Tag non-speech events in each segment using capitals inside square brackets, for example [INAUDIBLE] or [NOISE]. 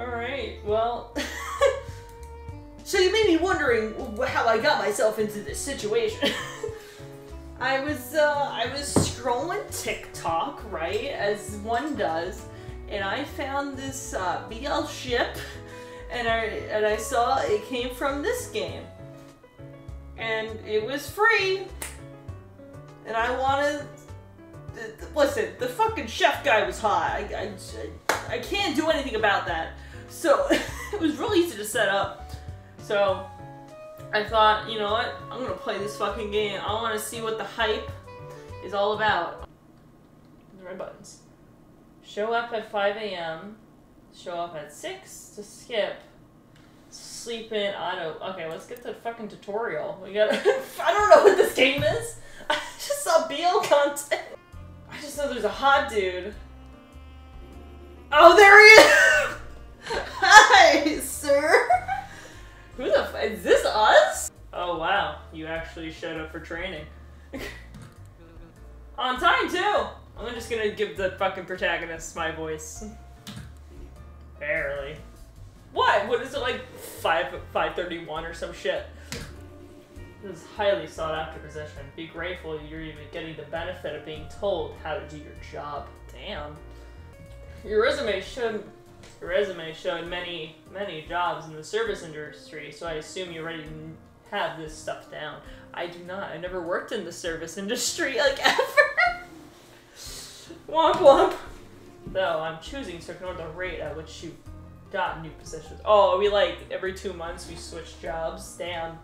Alright, well. [LAUGHS] so you may be wondering how I got myself into this situation. [LAUGHS] I was uh, I was scrolling TikTok, right, as one does, and I found this uh, BL ship, and I and I saw it came from this game, and it was free, and I wanted. Listen, the fucking chef guy was hot. I, I, I can't do anything about that. So [LAUGHS] it was really easy to set up. So I thought, you know what? I'm gonna play this fucking game. I want to see what the hype is all about. The red buttons. Show up at 5 a.m. Show up at 6 to skip. Sleep in auto. Okay, let's get the fucking tutorial. We gotta. [LAUGHS] I don't know what this game is. [LAUGHS] I just saw BL content. I just know there's a hot dude. Oh, there he is! Hi, sir! Who the f- is this us? Oh wow, you actually showed up for training. [LAUGHS] On time too! I'm just gonna give the fucking protagonist my voice. Barely. What? What is it like 5 531 or some shit? This is highly sought after position. Be grateful you're even getting the benefit of being told how to do your job. Damn. Your resume showed your resume showed many many jobs in the service industry, so I assume you already have this stuff down. I do not. I never worked in the service [LAUGHS] industry like [LAUGHS] ever. womp womp. Though I'm choosing to ignore the rate at which you got new positions. Oh, we like every two months we switch jobs. Damn.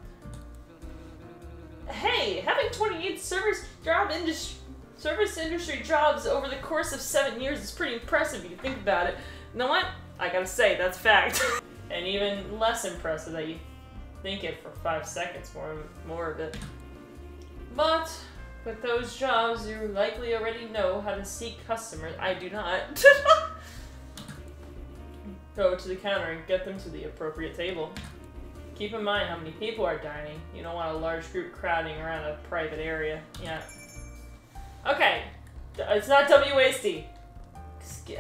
Hey, having 28 service job industry service industry jobs over the course of seven years is pretty impressive if you think about it. You know what? I gotta say, that's fact. [LAUGHS] and even less impressive that you think it for five seconds more, more of it. But with those jobs, you likely already know how to seek customers. I do not. [LAUGHS] Go to the counter and get them to the appropriate table. Keep in mind how many people are dining. You don't want a large group crowding around a private area. Yeah. Okay. It's not WASD.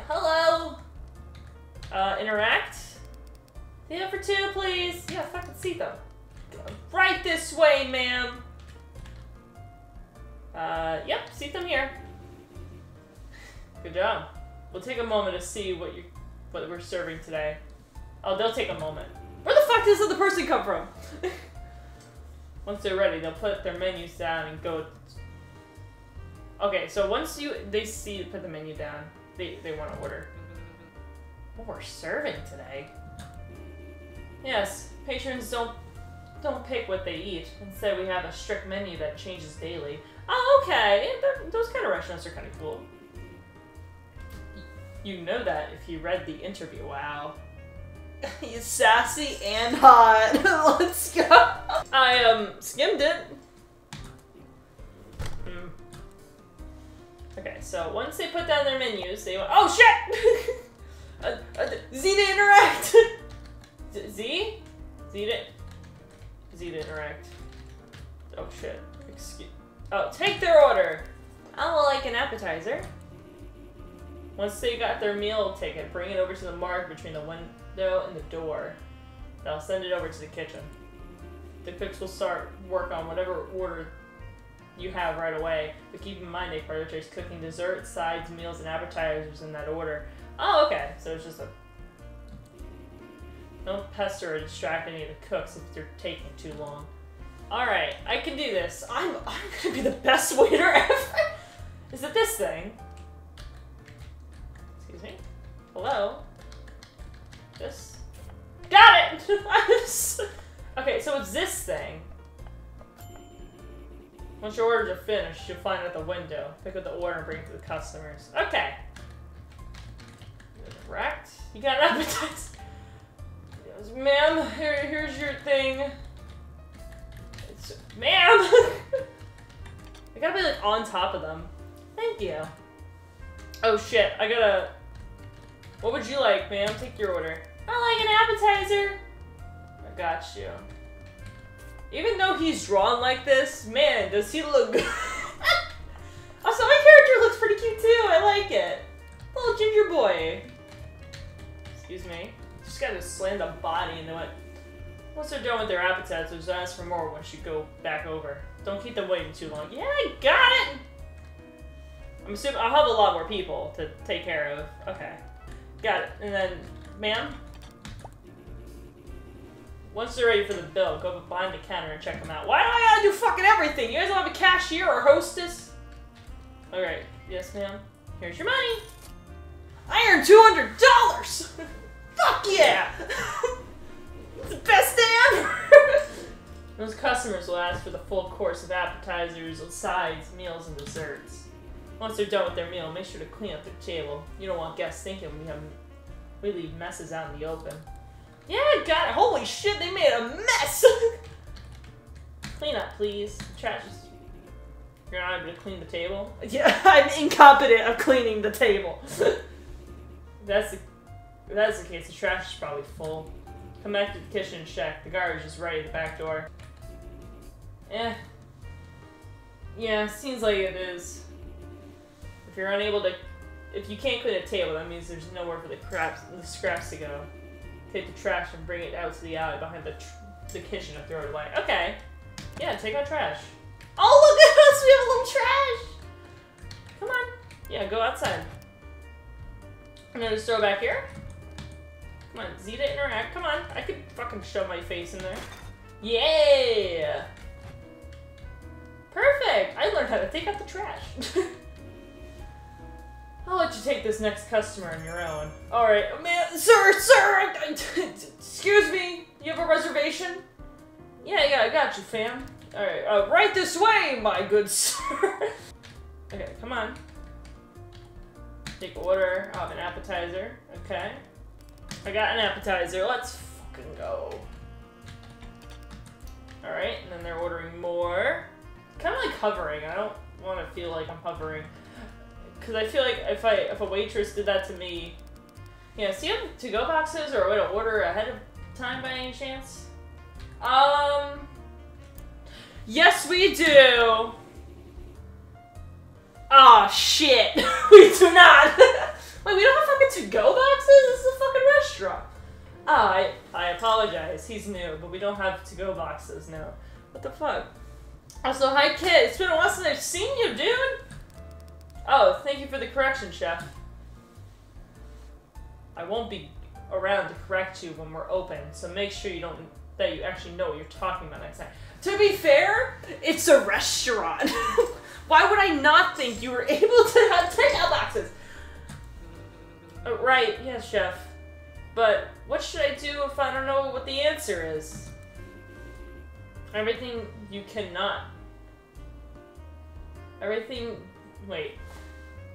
Hello? Uh, interact? Yeah, for two, please. Yeah, fucking see them. Right this way, ma'am. Uh, yep, seat them here. Good job. We'll take a moment to see what you what we're serving today. Oh, they'll take a moment. Where the fuck does the other person come from? [LAUGHS] Once they're ready, they'll put their menus down and go. Okay, so once you they see put the menu down, they they want to order. What we're serving today? Yes, patrons don't don't pick what they eat. Instead, we have a strict menu that changes daily. Oh, okay. Those kind of restaurants are kind of cool. You know that if you read the interview. Wow. [LAUGHS] He's sassy and hot. [LAUGHS] Let's go. I um skimmed it. Hmm. Okay, so once they put down their menus, they went, oh shit! [LAUGHS] uh, uh, Z to interact! [LAUGHS] Z? Z to... Z to interact. Oh shit. Excuse... Oh, take their order! I would like an appetizer. Once they got their meal ticket, bring it over to the mark between the window and the door. They'll send it over to the kitchen. The cooks will start work on whatever order you have right away, but keep in mind they prioritize cooking desserts, sides, meals, and appetizers in that order. Oh, okay, so it's just a... Don't pester or distract any of the cooks if they're taking too long. Alright, I can do this. I'm, I'm gonna be the best waiter [LAUGHS] ever! Is it this thing? Excuse me? Hello? This? Got it! [LAUGHS] okay, so it's this thing. Once your orders are finished, you'll find it at the window. Pick up the order and bring it to the customers. Okay. You got an appetizer. Yes, Ma'am, here, here's your thing. Ma'am! [LAUGHS] I gotta be like on top of them. Thank you. Oh shit, I gotta... What would you like, ma'am? Take your order. I like an appetizer. I got you. Even though he's drawn like this, man, does he look good. [LAUGHS] also, my character looks pretty cute too. I like it. Little ginger boy. Excuse me. just gotta slam the body and they went. Once they're done with their appetizers, ask for more once you go back over. Don't keep them waiting too long. Yeah, I got it! I'm assuming I'll have a lot more people to take care of. Okay. Got it. And then, ma'am? Once they're ready for the bill, go behind the counter and check them out. Why do I gotta do fucking everything? You guys don't have a cashier or hostess? Alright. Yes, ma'am. Here's your money. I earned two hundred dollars. [LAUGHS] Fuck yeah! [LAUGHS] it's the best day ever. [LAUGHS] Those customers will ask for the full course of appetizers, sides, meals, and desserts. Once they're done with their meal, make sure to clean up their table. You don't want guests thinking we have we leave messes out in the open. Yeah, God, holy shit, they made a mess! [LAUGHS] clean up, please. Trash is... You're not able to clean the table? Yeah, I'm incompetent of cleaning the table. that's the, if that's the case, the trash is probably full. Come back to the kitchen and check. The garbage is right at the back door. Eh. Yeah, seems like it is. If you're unable to... If you can't clean a table, that means there's nowhere for the, scraps, the scraps to go. Take the trash and bring it out to the alley behind the, the kitchen and throw it away. Okay. Yeah, take out trash. Oh, look at us! We have a little trash! Come on. Yeah, go outside. And then just throw back here. Come on, Z to interact. Come on. I could fucking shove my face in there. Yeah! Perfect! I learned how to take out the trash. [LAUGHS] I'll let you take this next customer on your own. Alright, man, sir, sir, [LAUGHS] excuse me, you have a reservation? Yeah, yeah, I got you, fam. Alright, uh, right this way, my good [LAUGHS] sir. okay, come on. Take order of an appetizer. Okay. I got an appetizer. Let's fucking go. Alright, and then they're ordering more. Kind of like hovering. I don't want to feel like I'm hovering. Because I feel like if I if a waitress did that to me... Yeah, see them to-go boxes or a way to order ahead of time by any chance? Um... Yes, we do! Ah, oh, shit. [LAUGHS] we do not. [LAUGHS] Wait, we don't have fucking to-go boxes? This is a fucking restaurant. Oh, I, I apologize. He's new, but we don't have to-go boxes now. What the fuck? Also, hi, kid. It's been a while since I've seen you, dude. Oh, thank you for the correction, chef. I won't be around to correct you when we're open, so make sure you don't that you actually know what you're talking about next time. To be fair, it's a restaurant. [LAUGHS] Why would I not think you were [LAUGHS] able to have takeout boxes? Uh, right, yes, chef. But what should I do if I don't know what the answer is? Everything you cannot. Everything. Wait.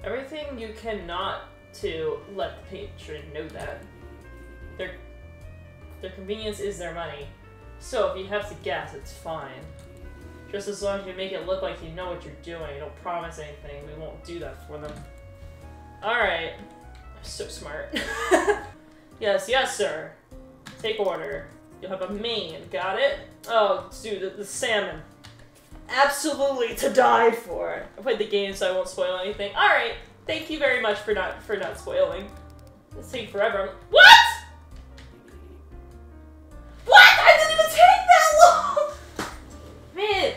Everything you cannot to let the patron know that. Their, their convenience is their money. So if you have to guess, it's fine. Just as long as you make it look like you know what you're doing, don't promise anything, we won't do that for them. Alright. So smart. [LAUGHS] yes, yes, sir. Take order. You'll have a main, got it? Oh, dude, the, the salmon. Absolutely to die for. I played the game, so I won't spoil anything. Alright, thank you very much for not for not spoiling. This take forever. What? What? I didn't even take that long! Man,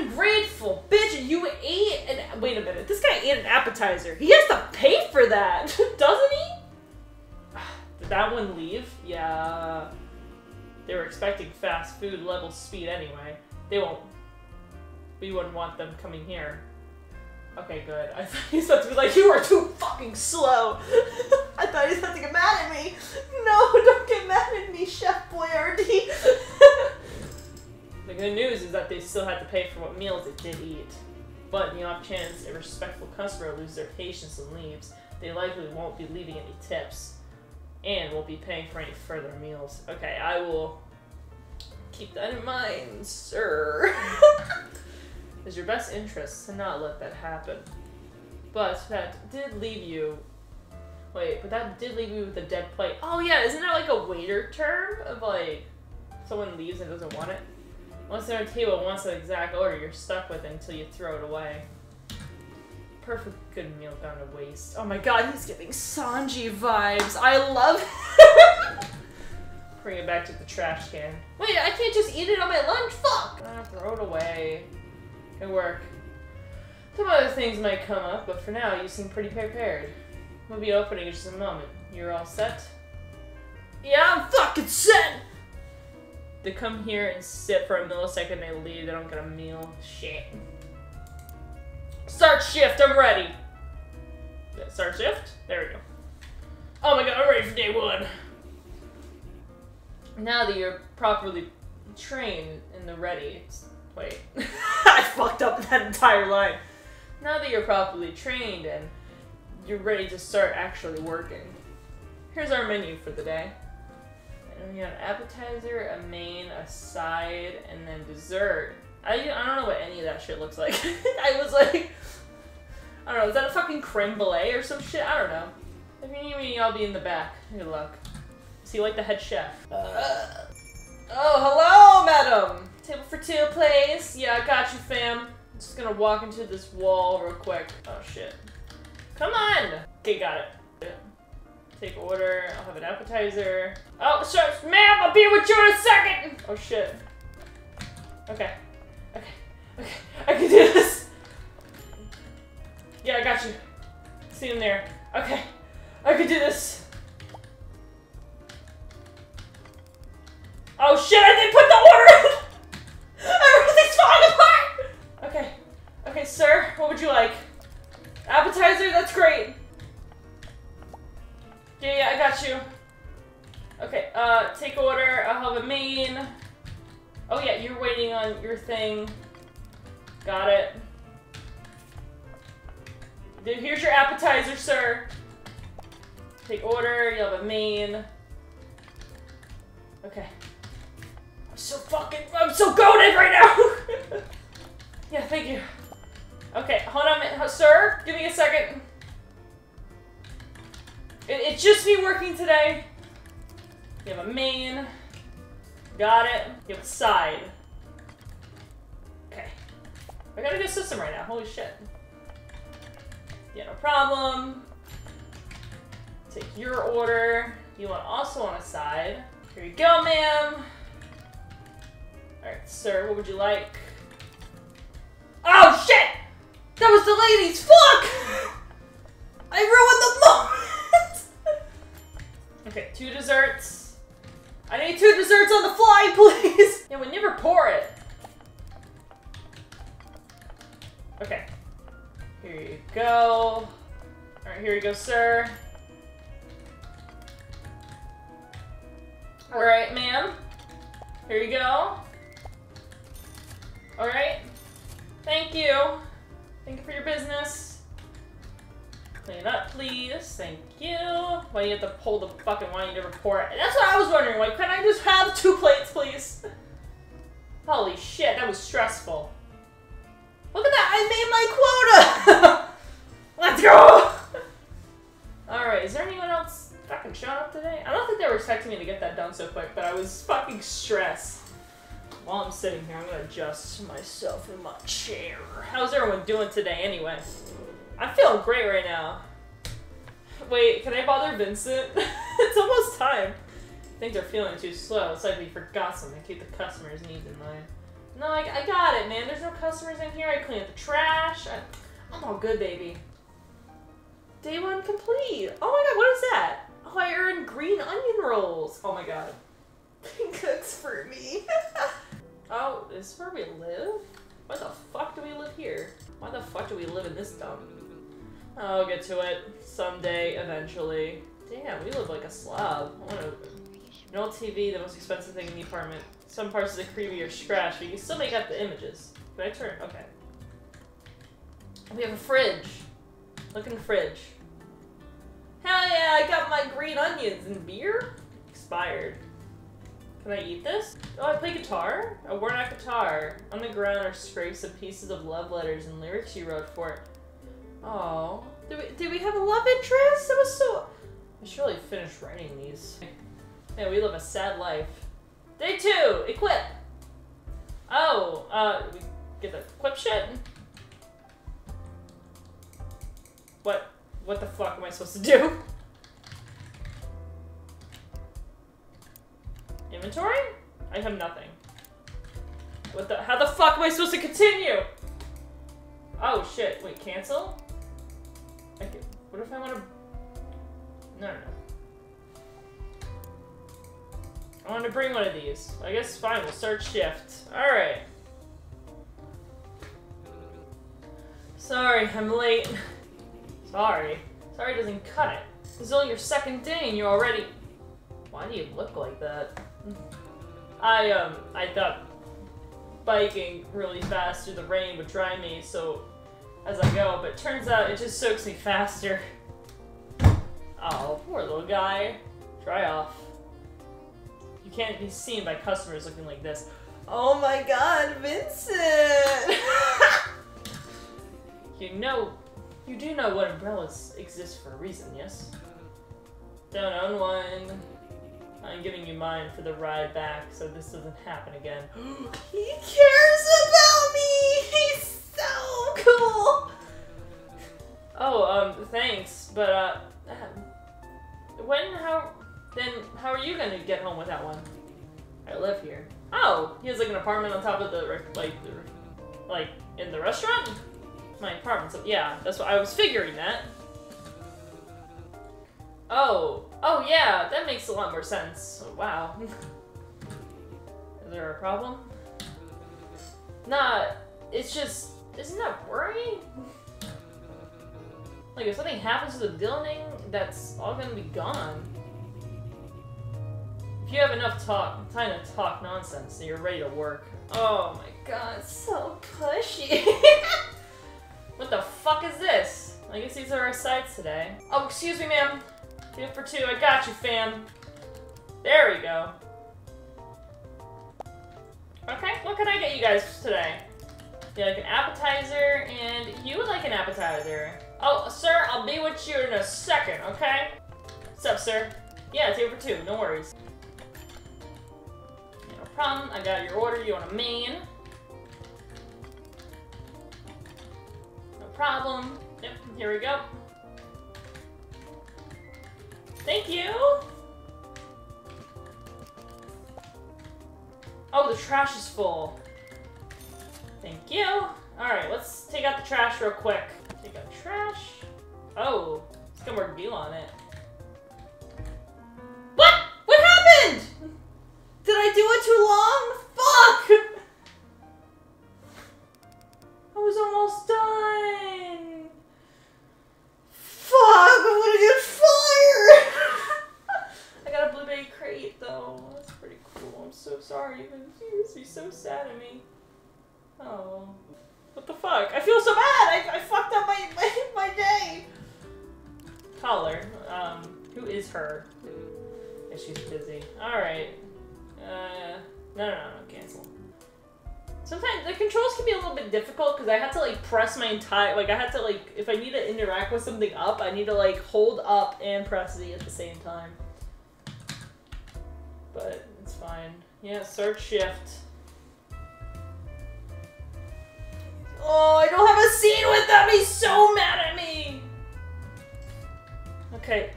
ungrateful bitch, you ate an- wait a minute, this guy ate an appetizer. He has to pay for that, [LAUGHS] doesn't he? [SIGHS] Did that one leave? Yeah. They were expecting fast food level speed anyway. They won't. We wouldn't want them coming here. Okay, good. [LAUGHS] I thought he was about to be like, you are too fucking slow. [LAUGHS] I thought he was about to get mad at me. No, don't get mad at me, Chef Boyardee. The good news is that they still had to pay for what meals they did eat. But in the off chance a respectful customer loses their patience and leaves, they likely won't be leaving any tips. And won't be paying for any further meals. Okay, I will keep that in mind, sir. [LAUGHS] It's your best interest to not let that happen. But that did leave you. Wait, but that did leave you with a dead plate. Oh yeah, isn't that like a waiter term of like someone leaves and doesn't want it? Once they're on the table, once the exact order, you're stuck with it until you throw it away. Perfect good meal gone to waste. Oh my god, he's giving Sanji vibes. I love [LAUGHS] Bring it back to the trash can. Wait, I can't just eat it on my lunch? Fuck! Ah, throw it away. Good work. Some other things might come up, but for now, you seem pretty prepared. We'll be opening in just a moment. You're all set? Yeah, I'm fucking set! They come here and sit for a millisecond, they leave, they don't get a meal. Shit. Start shift, I'm ready! Start shift? There we go. Oh my god, I'm ready for day one! Now that you're properly trained in the ready, wait. [LAUGHS] I fucked up that entire line. Now that you're properly trained and you're ready to start actually working, here's our menu for the day. And got an appetizer, a main, a side, and then dessert. I, I don't know what any of that shit looks like. [LAUGHS] I was like, I don't know, is that a fucking creme brulee or some shit? I don't know. If you need me, I'll be in the back. Good luck. See, you, like the head chef. Uh, oh, hello, madam! Table for two, please. Yeah, I got you, fam. I'm just gonna walk into this wall real quick. Oh shit. Come on! Okay, got it. Take order. I'll have an appetizer. Oh, sure, ma'am, I'll be with you in a second! Oh shit. Okay. Okay. Okay. I can do this! Yeah, I got you. See him there. Okay. I can do this. Oh shit, I didn't put the order in! [LAUGHS] Everything's falling apart! Okay. Okay, sir, what would you like? Appetizer, that's great. Yeah, yeah, I got you. Okay, uh, take order. I'll have a main. Oh yeah, you're waiting on your thing. Got it. Here's your appetizer, sir. Take order, you'll have a main. Okay. I'm so fucking, I'm so goaded right now! [LAUGHS] yeah, thank you. Okay, hold on a minute. Sir, give me a second. It, it's just me working today. You have a main. Got it. You have a side. Okay. I got a good system right now. Holy shit. Yeah, no problem. Take your order. You want also on a side. Here you go, ma'am. Alright, sir, what would you like? Oh shit! That was the ladies! Fuck! [LAUGHS] I ruined the moment! [LAUGHS] Okay, two desserts. I need two desserts on the fly, [LAUGHS] please! Yeah, we never pour it. Okay. Here you go. Alright, here you go, sir. Alright, ma'am. Here you go. Alright. Thank you. Thank you for your business. Clean it up, please. Thank you. Why do you have to pull the fucking wine? Pour it. That's what I was wondering. Why couldn't I just have two plates, please? [LAUGHS] Holy shit, that was stressful. Look at that! I made my quota! [LAUGHS] Let's go! [LAUGHS] Alright, is there anyone else fucking showing up today? I don't think they were expecting me to get that done so quick, but I was fucking stressed. While I'm sitting here, I'm gonna adjust myself in my chair. How's everyone doing today anyway? I'm feeling great right now. Wait, can I bother Vincent? [LAUGHS] it's almost time. I think they're feeling too slow. It's like we forgot something. Keep the customers' needs in mind. No, I, I got it, man. There's no customers in here. I clean up the trash. I, I'm all good, baby. Day one complete. Oh my god, what is that? Oh, I earned green onion rolls. Oh my god. [LAUGHS] He cooks for me. [LAUGHS] Oh, is this where we live? Why the fuck do we live here? Why the fuck do we live in this dump? I'll get to it someday, eventually. Damn, we live like a slob. I wanna... No TV, the most expensive thing in the apartment. Some parts of the creamy are scratched, but you still make out the images. Can I turn? Okay. We have a fridge. Look in the fridge. Hell yeah, I got my green onions and beer? Expired. Can I eat this? Oh, I play guitar? A worn out guitar. On the ground are scrapes of pieces of love letters and lyrics you wrote for it. Oh. Did we, did we have a love interest? That was so... I should really finish writing these. Man, we live a sad life. Day two, equip. Oh, uh, we get the equip shit? What, what the fuck am I supposed to do? Inventory? I have nothing. What the? How the fuck am I supposed to continue? Oh shit! Wait, cancel? What if I want to? No, no. I want to bring one of these. I guess fine. We'll start shift. All right. Sorry, I'm late. Sorry. Sorry doesn't cut it. This is only your second day and you're already. Why do you look like that? I um I thought biking really fast through the rain would dry me so as I go, but turns out it just soaks me faster. Oh, poor little guy. Dry off. You can't be seen by customers looking like this. Oh my god, Vincent! [LAUGHS] You know, you do know what umbrellas exist for a reason, yes? Don't own one. I'm giving you mine for the ride back so this doesn't happen again. [GASPS] he cares about me! He's so cool! Oh, um, thanks, but, uh, um, when, how, then how are you gonna get home with that one? I live here. Oh, he has like an apartment on top of the, like, the, like, in the restaurant? My apartment, so yeah, that's what I was figuring that. Oh, oh yeah, that makes a lot more sense. Oh, wow. [LAUGHS] Is there a problem? Nah, it's just, isn't that worrying? [LAUGHS] Like, if something happens to the building, that's all gonna be gone. If you have enough talk, time to talk nonsense, then you're ready to work. Oh my god, So pushy. [LAUGHS] what the fuck is this? I guess these are our sites today. Oh, excuse me, ma'am. Two for two, I got you, fam. There we go. Okay, what can I get you guys today? You like an appetizer, and you would like an appetizer. Oh, sir, I'll be with you in a second, okay? What's up, sir? Yeah, two for two, no worries. No problem, I got your order, you want a main. No problem. Yep, here we go. Thank you! Oh, the trash is full. Thank you. Alright, let's take out the trash real quick. Take out trash. Oh, it's got more deal on it. what? What happened? Did I do it too long? Fuck! I was almost done! Fuck, I'm gonna get fired! [LAUGHS] I got a blueberry crate though. That's pretty cool. I'm so sorry. You must be so sad at me. Oh. What the fuck? I feel so bad! I, I fucked up my, [LAUGHS] my, my day. Caller. Um, who is her? Yeah, she's busy. Alright. Uh, no, no, no, no, cancel. Sometimes the controls can be a little bit difficult because I have to like press my entire, like I have to like, if I need to interact with something up, I need to like hold up and press Z at the same time. But it's fine. Yeah, search shift. Oh, I don't have a scene with them. He's so mad at me. Okay,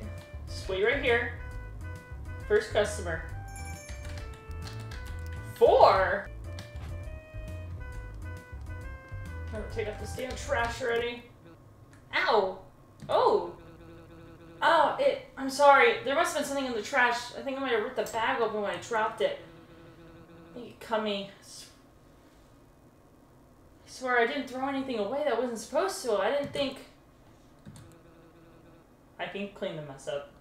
just wait right here. First customer. Four? I'm gonna take out this damn trash already. Ow! Oh! Oh, it. I'm sorry. There must have been something in the trash. I think I might have ripped the bag open when I dropped it. You. Swear I didn't throw anything away that wasn't supposed to. I didn't think. I can clean the mess up.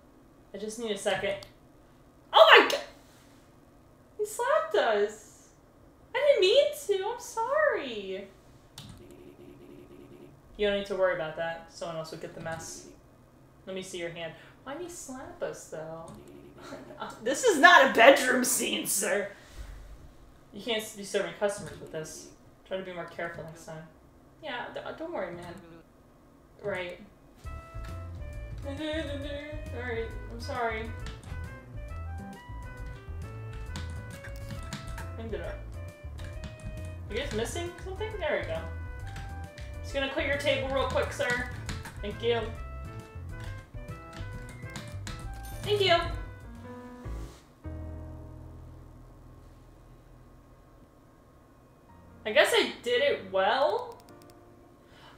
I just need a second. Oh my god! He slapped us! I didn't mean to, I'm sorry! You don't need to worry about that. Someone else will get the mess. Let me see your hand. Why did he slap us, though? [LAUGHS] Uh, this is not a bedroom scene, sir. You can't be serving customers with this. To be more careful next time. Yeah, d- uh, don't worry, man. Right. [LAUGHS] Alright, I'm sorry. End it up. You guys missing something? There we go. Just gonna clear your table real quick, sir. Thank you. Thank you. I guess I did it well.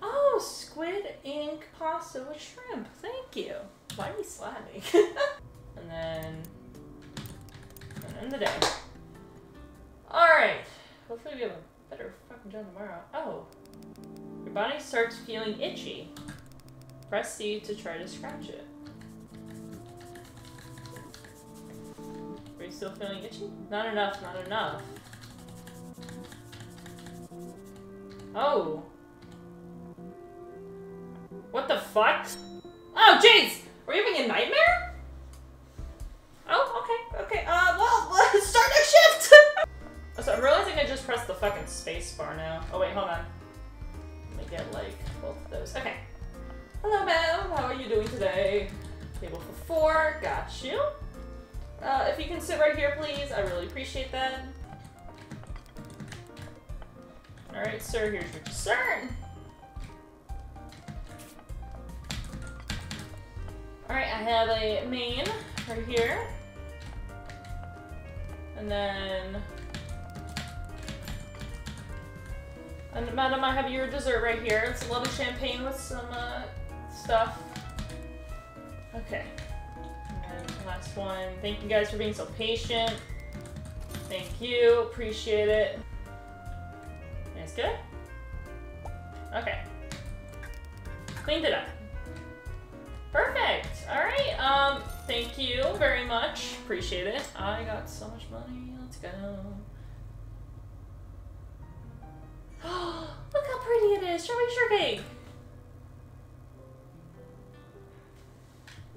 Oh, squid ink pasta with shrimp. Thank you. Why are you slapping? [LAUGHS] and then, and end the day. All right. Hopefully we have a better fucking job tomorrow. Oh, your body starts feeling itchy. Press C to try to scratch it. Are you still feeling itchy? Not enough, not enough. Oh. What the fuck? Oh, jeez! Were you having a nightmare? Oh, okay, okay. Uh, well, [LAUGHS] start next shift! [LAUGHS] so I'm realizing I just pressed the fucking space bar now. Oh, wait, hold on. Let me get, like, both of those. Okay. Hello, ma'am. How are you doing today? Table for four. Got you. Uh, if you can sit right here, please. I really appreciate that. Alright, sir, here's your dessert. Alright, I have a main right here. And then... And madam, I have your dessert right here. It's a little champagne with some uh, stuff. Okay. And last one. Thank you guys for being so patient. Thank you. Appreciate it. That's good. Okay. Cleaned it up. Perfect. All right. Um. Thank you very much. Appreciate it. I got so much money. Let's go. [GASPS] Look how pretty it is. Strawberry shortcake.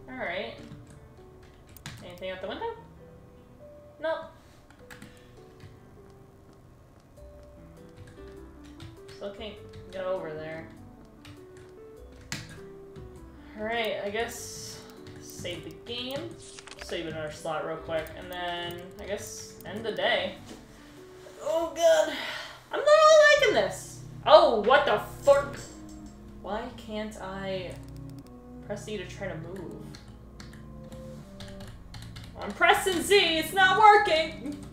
All right. Anything out the window? Nope. Still can't get over there. Alright, I guess save the game. Save another slot real quick, and then I guess end the day. Oh god. I'm not really liking this. Oh, what the fuck? Why can't I press E to try to move? I'm pressing Z, it's not working!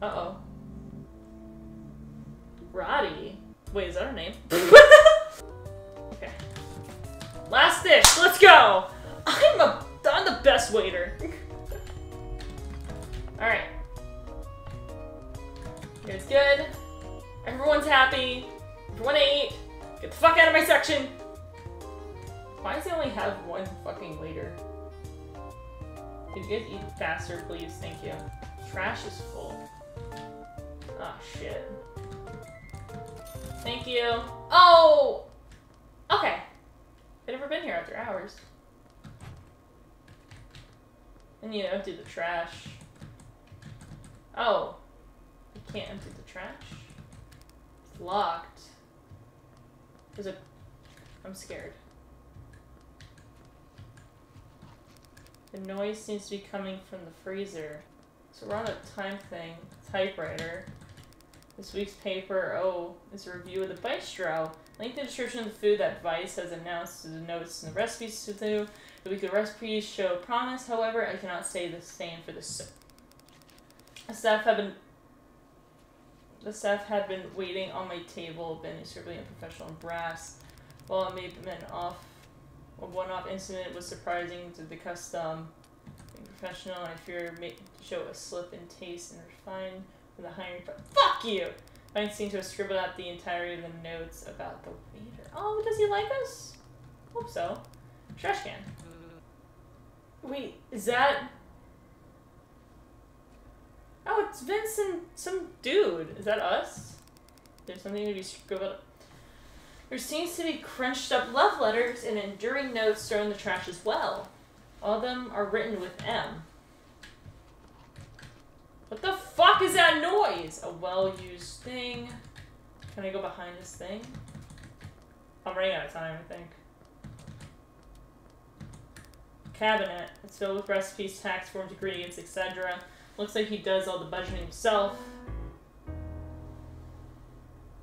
Uh-oh. Rody. Wait, is that her name? [LAUGHS] okay. Last dish, let's go! I'm a I'm the best waiter. Alright. It's good. Everyone's happy. Everyone ate. Get the fuck out of my section! Why does he only have one fucking waiter? Could you guys eat faster, please? Thank you. Trash is full. Oh, shit. Thank you. Oh! Okay. I've never been here after hours. And you empty the trash. Oh. I can't empty the trash? It's locked. There's a... I'm scared. The noise seems to be coming from the freezer. So we're on a time thing. Typewriter. This week's paper, oh, is a review of the bistro. Link the description of the food that Vice has announced to the notes and the recipes to do. The weekly recipes show promise, however, I cannot say the same for the soup. The staff have been the staff had been waiting on my table, been extremely unprofessional and brass. While it may have been off a one-off incident was surprising to the custom. Being professional, I fear may show a slip in taste and refine the hiring. But fuck you! Seems to have scribbled out the entirety of the notes about the waiter. Oh, does he like us? Hope so. Trash can. Wait, is that? Oh, it's Vince and some dude. Is that us? There's something to be scribbled. There seems to be crunched up love letters and enduring notes thrown in the trash as well. All of them are written with M. What the fuck is that noise? A well-used thing. Can I go behind this thing? I'm running out of time, I think. Cabinet. It's filled with recipes, tax forms, ingredients, etc. Looks like he does all the budgeting himself.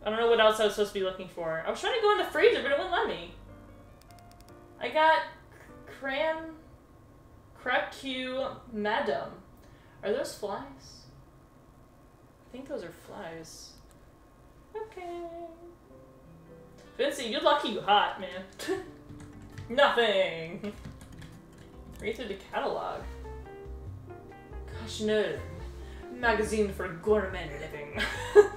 I don't know what else I was supposed to be looking for. I was trying to go in the freezer, but it wouldn't let me. I got cran... Cracu Madam. Are those flies? I think those are flies. Okay. Vincent, you're lucky you hot, man. [LAUGHS] Nothing. Read through the catalog. Gosh, no. Magazine for gourmet living. [LAUGHS]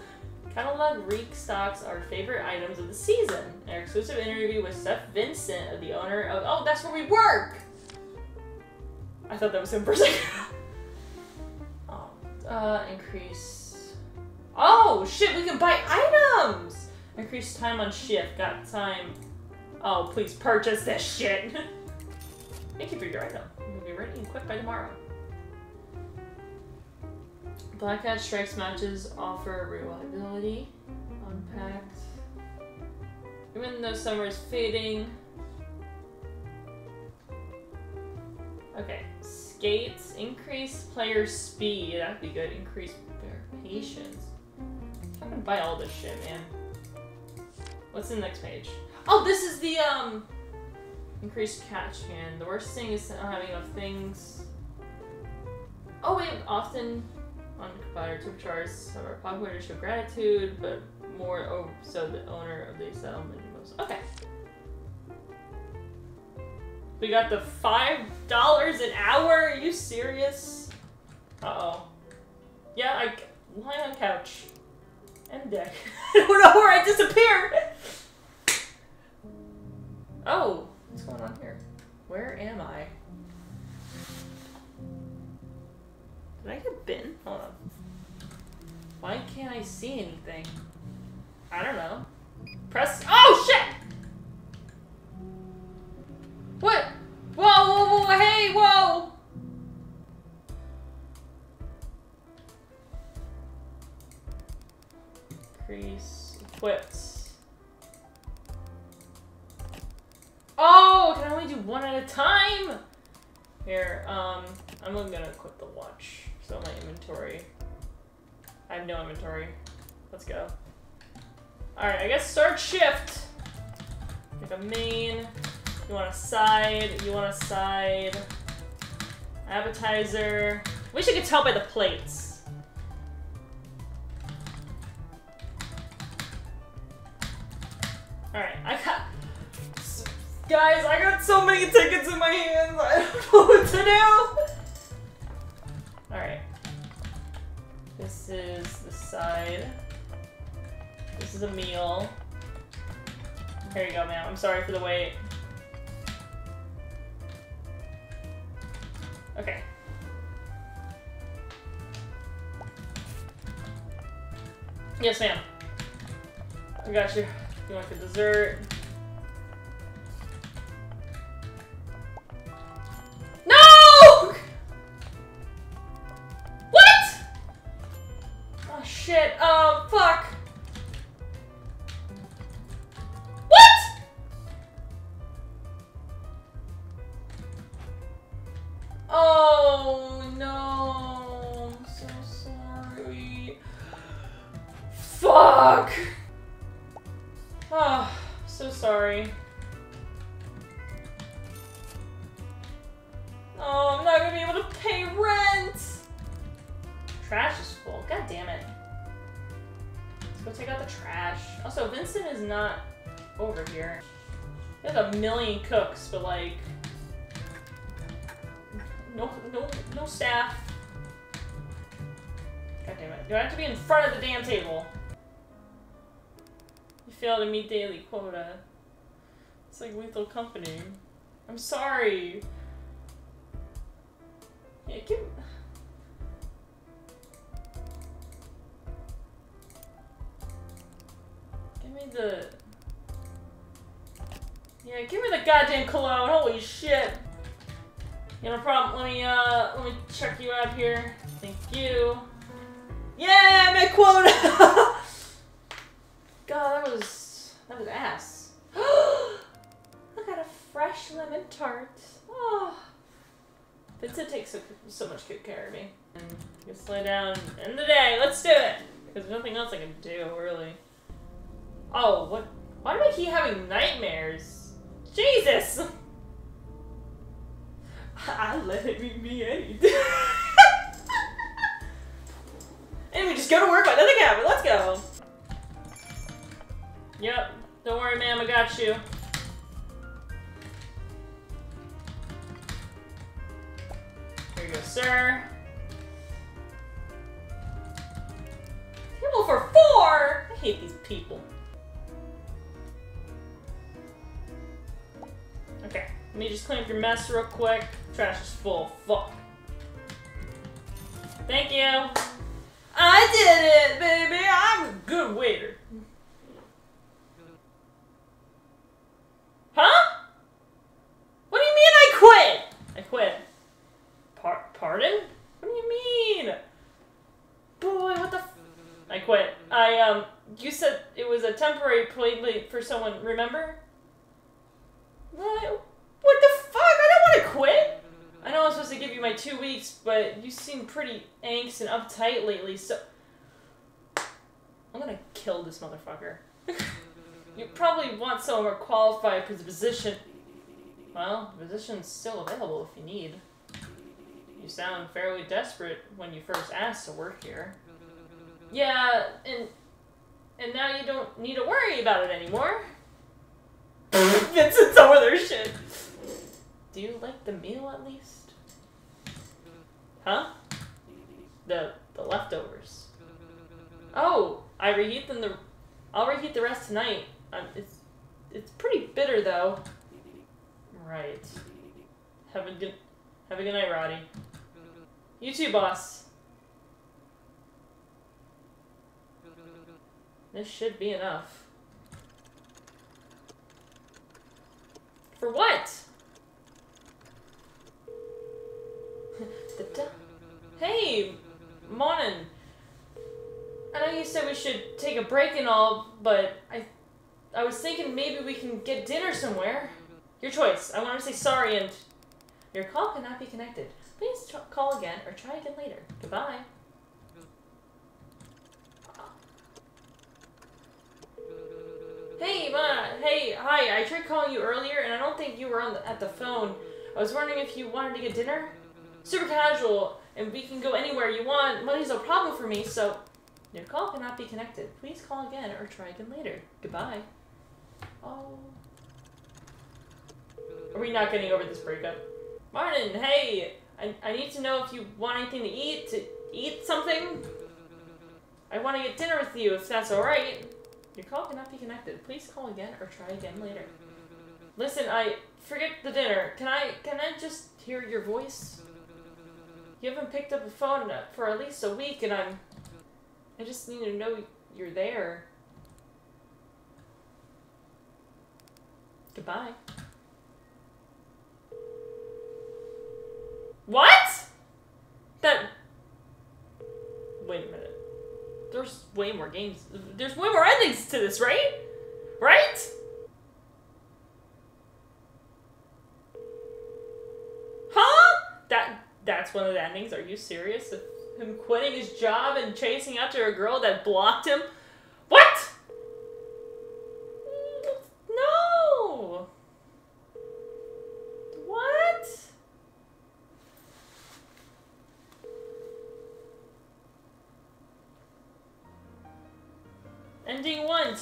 catalog restocks our favorite items of the season. Our exclusive interview with Chef Vincent, the owner of. Oh, that's where we work! I thought that was him for a second. [LAUGHS] uh, increase. Oh, shit, we can buy items! Increase time on shift. Got time. Oh, please purchase this shit. [LAUGHS] Thank you for your item. We'll be ready and quick by tomorrow. Black Hat Strikes matches offer reliability. Unpacked. Even though summer is fading. Okay. Skates. Increase player speed. That'd be good. Increase player patience. I'm gonna buy all this shit, man. What's the next page? Oh, this is the, um... Increased catch hand. The worst thing is not having enough things. Oh, wait, often on the compiler supercharts are popular to show gratitude, but more oh, so the owner of the settlement. Okay. We got the five dollars an hour. Are you serious? Uh oh. Yeah, I lie on couch and deck. [LAUGHS] I don't where I disappeared. Oh, what's going on here? Where am I? Did I get bitten? Hold on. Why can't I see anything? I don't know. Press. Oh shit! What? Whoa, whoa, whoa, hey, whoa! Increase equipped. Oh, can I only do one at a time? Here, um, I'm gonna equip the watch. So my inventory. I have no inventory. Let's go. Alright, I guess start shift. Pick a main. You want a side. You want a side. Appetizer. Wish I could tell by the plates. Alright, I got... Guys, I got so many tickets in my hands, I don't know what to do! Alright. This is the side. This is a meal. Here you go, ma'am. I'm sorry for the wait. Okay. Yes, ma'am. I got you. You want the dessert? Lethal company. I'm sorry. Yeah, give. Give me the. Yeah, give me the goddamn cologne. Holy shit. Yeah, no problem. Let me uh, let me check you out here. Thank you. Yeah, my quota. [LAUGHS] God, that was that was ass. [GASPS] [GASPS] Fresh lemon tart. Ah. Oh. Vincent takes so, so much good care of me. Just lay down in the day. Let's do it. Because there's nothing else I can do, really. Oh, what? Why do I keep having nightmares? Jesus! [LAUGHS] I let it be me anything. and [LAUGHS] we just go to work, find another cabin. Let's go. Yep. Don't worry, ma'am. I got you. Sir. Table for four. I hate these people. Okay, let me just clean up your mess real quick. Trash is full. Fuck. Thank you. I did it, baby. I'm a good waiter. Huh? What do you mean I quit? I quit. Par- pardon? What do you mean? Boy, what the f- I quit. I, um, you said it was a temporary appointment for someone, remember? What? What the fuck? I don't want to quit! I know I'm supposed to give you my two weeks, but you seem pretty angst and uptight lately, so... I'm gonna kill this motherfucker. [LAUGHS] you probably want someone more qualified for the position. Well, the position's still available if you need. You sound fairly desperate when you first asked to work here. [LAUGHS] Yeah, and and now you don't need to worry about it anymore. [LAUGHS] Vincent's over their shit. Do you like the meal at least? Huh? The the leftovers. Oh, I reheat them. The I'll reheat the rest tonight. Um, it's it's pretty bitter though. Right. Have a good have a good night, Rody. You too, boss. This should be enough. For what? [LAUGHS] hey, Manon. I know you said we should take a break and all, but I, I was thinking maybe we can get dinner somewhere. Your choice. I want to say sorry and your call cannot be connected. Please call again or try again later. Goodbye. Hey, Ma. Hey, hi. I tried calling you earlier, and I don't think you were on the, at the phone. I was wondering if you wanted to get dinner. Super casual, and we can go anywhere you want. Money's no problem for me, so your call cannot be connected. Please call again or try again later. Goodbye. Oh. Are we not getting over this breakup? Martin, hey! I, I need to know if you want anything to eat, to eat something? I want to get dinner with you, if that's alright. Your call cannot be connected. Please call again or try again later. Listen, I forget the dinner. Can I can I just hear your voice? You haven't picked up a phone for at least a week, and I'm. I just need to know you're there. Goodbye. What? That. Wait a minute. There's way more games. There's way more endings to this, right? Right? Huh? That that's one of the endings. Are you serious? Him quitting his job and chasing after a girl that blocked him?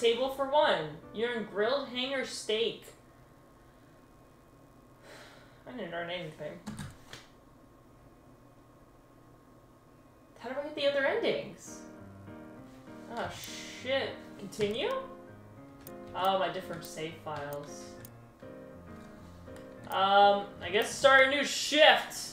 Table for one. You're in grilled hanger steak. [SIGHS] I didn't earn anything. How do I get the other endings? Oh shit. Continue? Oh, my different save files. Um, I guess start a new shift.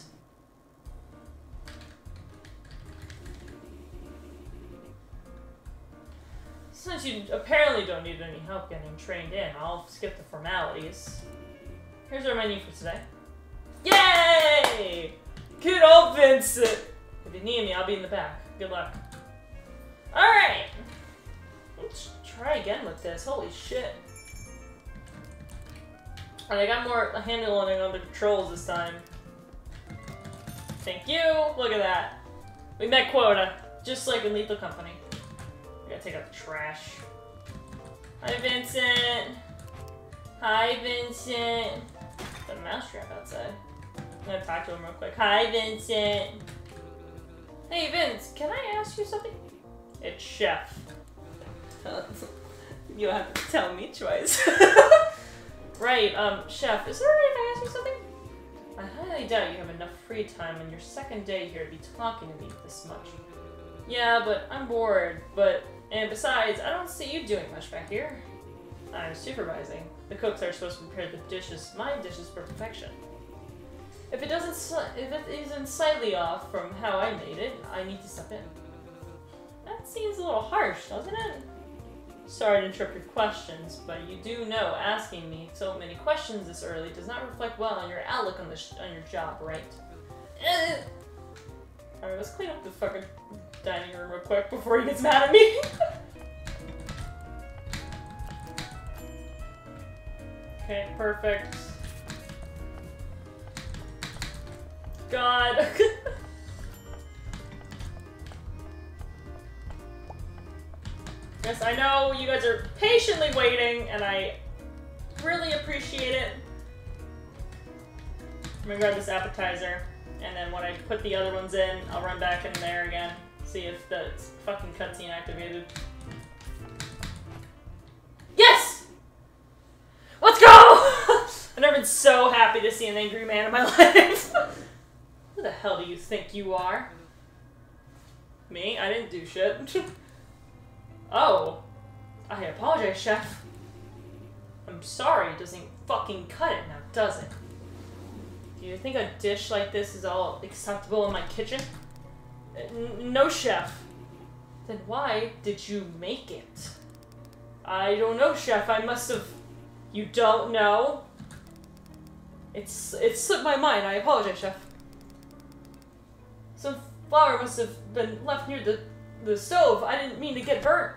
Since you apparently don't need any help getting trained in, I'll skip the formalities. Here's our menu for today. Yay! Good old Vincent! If you need me, I'll be in the back. Good luck. Alright! Let's try again with this. Holy shit. Alright, I got more handle on the controls this time. Thank you! Look at that. We met quota. Just like in Lethal Company. Gotta take out the trash. Hi, Vincent. Hi, Vincent. The mousetrap outside. I'm gonna talk to him real quick. Hi, Vincent. Hey, Vince. Can I ask you something? It's chef. [LAUGHS] you don't have to tell me twice. [LAUGHS] Right, um, chef, is there any way I ask you something? I highly doubt you have enough free time on your second day here to be talking to me this much. Yeah, but I'm bored, but, and besides, I don't see you doing much back here. I'm supervising. The cooks are supposed to prepare the dishes, my dishes for perfection. If it doesn't, if it isn't slightly off from how I made it, I need to step in. That seems a little harsh, doesn't it? Sorry to interrupt your questions, but you do know asking me so many questions this early does not reflect well on your outlook on the on your job, right? Eh. Alright, let's clean up the fucking dining room real quick before he gets mad at me. [LAUGHS] okay, perfect. God. [LAUGHS] Yes, I know you guys are patiently waiting, and I really appreciate it. I'm gonna grab this appetizer, and then when I put the other ones in, I'll run back in there again, see if the fucking cutscene activated. Yes! Let's go! [LAUGHS] I've never been so happy to see an angry man in my [LAUGHS] life. Who the hell do you think you are? Me? I didn't do shit. [LAUGHS] Oh. I apologize, Chef. I'm sorry, it doesn't fucking cut it now, does it? Do you think a dish like this is all acceptable in my kitchen? No, Chef. Then why did you make it? I don't know, Chef. I must have. You don't know? It's it slipped my mind. I apologize, Chef. Some flour must have been left near the the stove. I didn't mean to get burnt.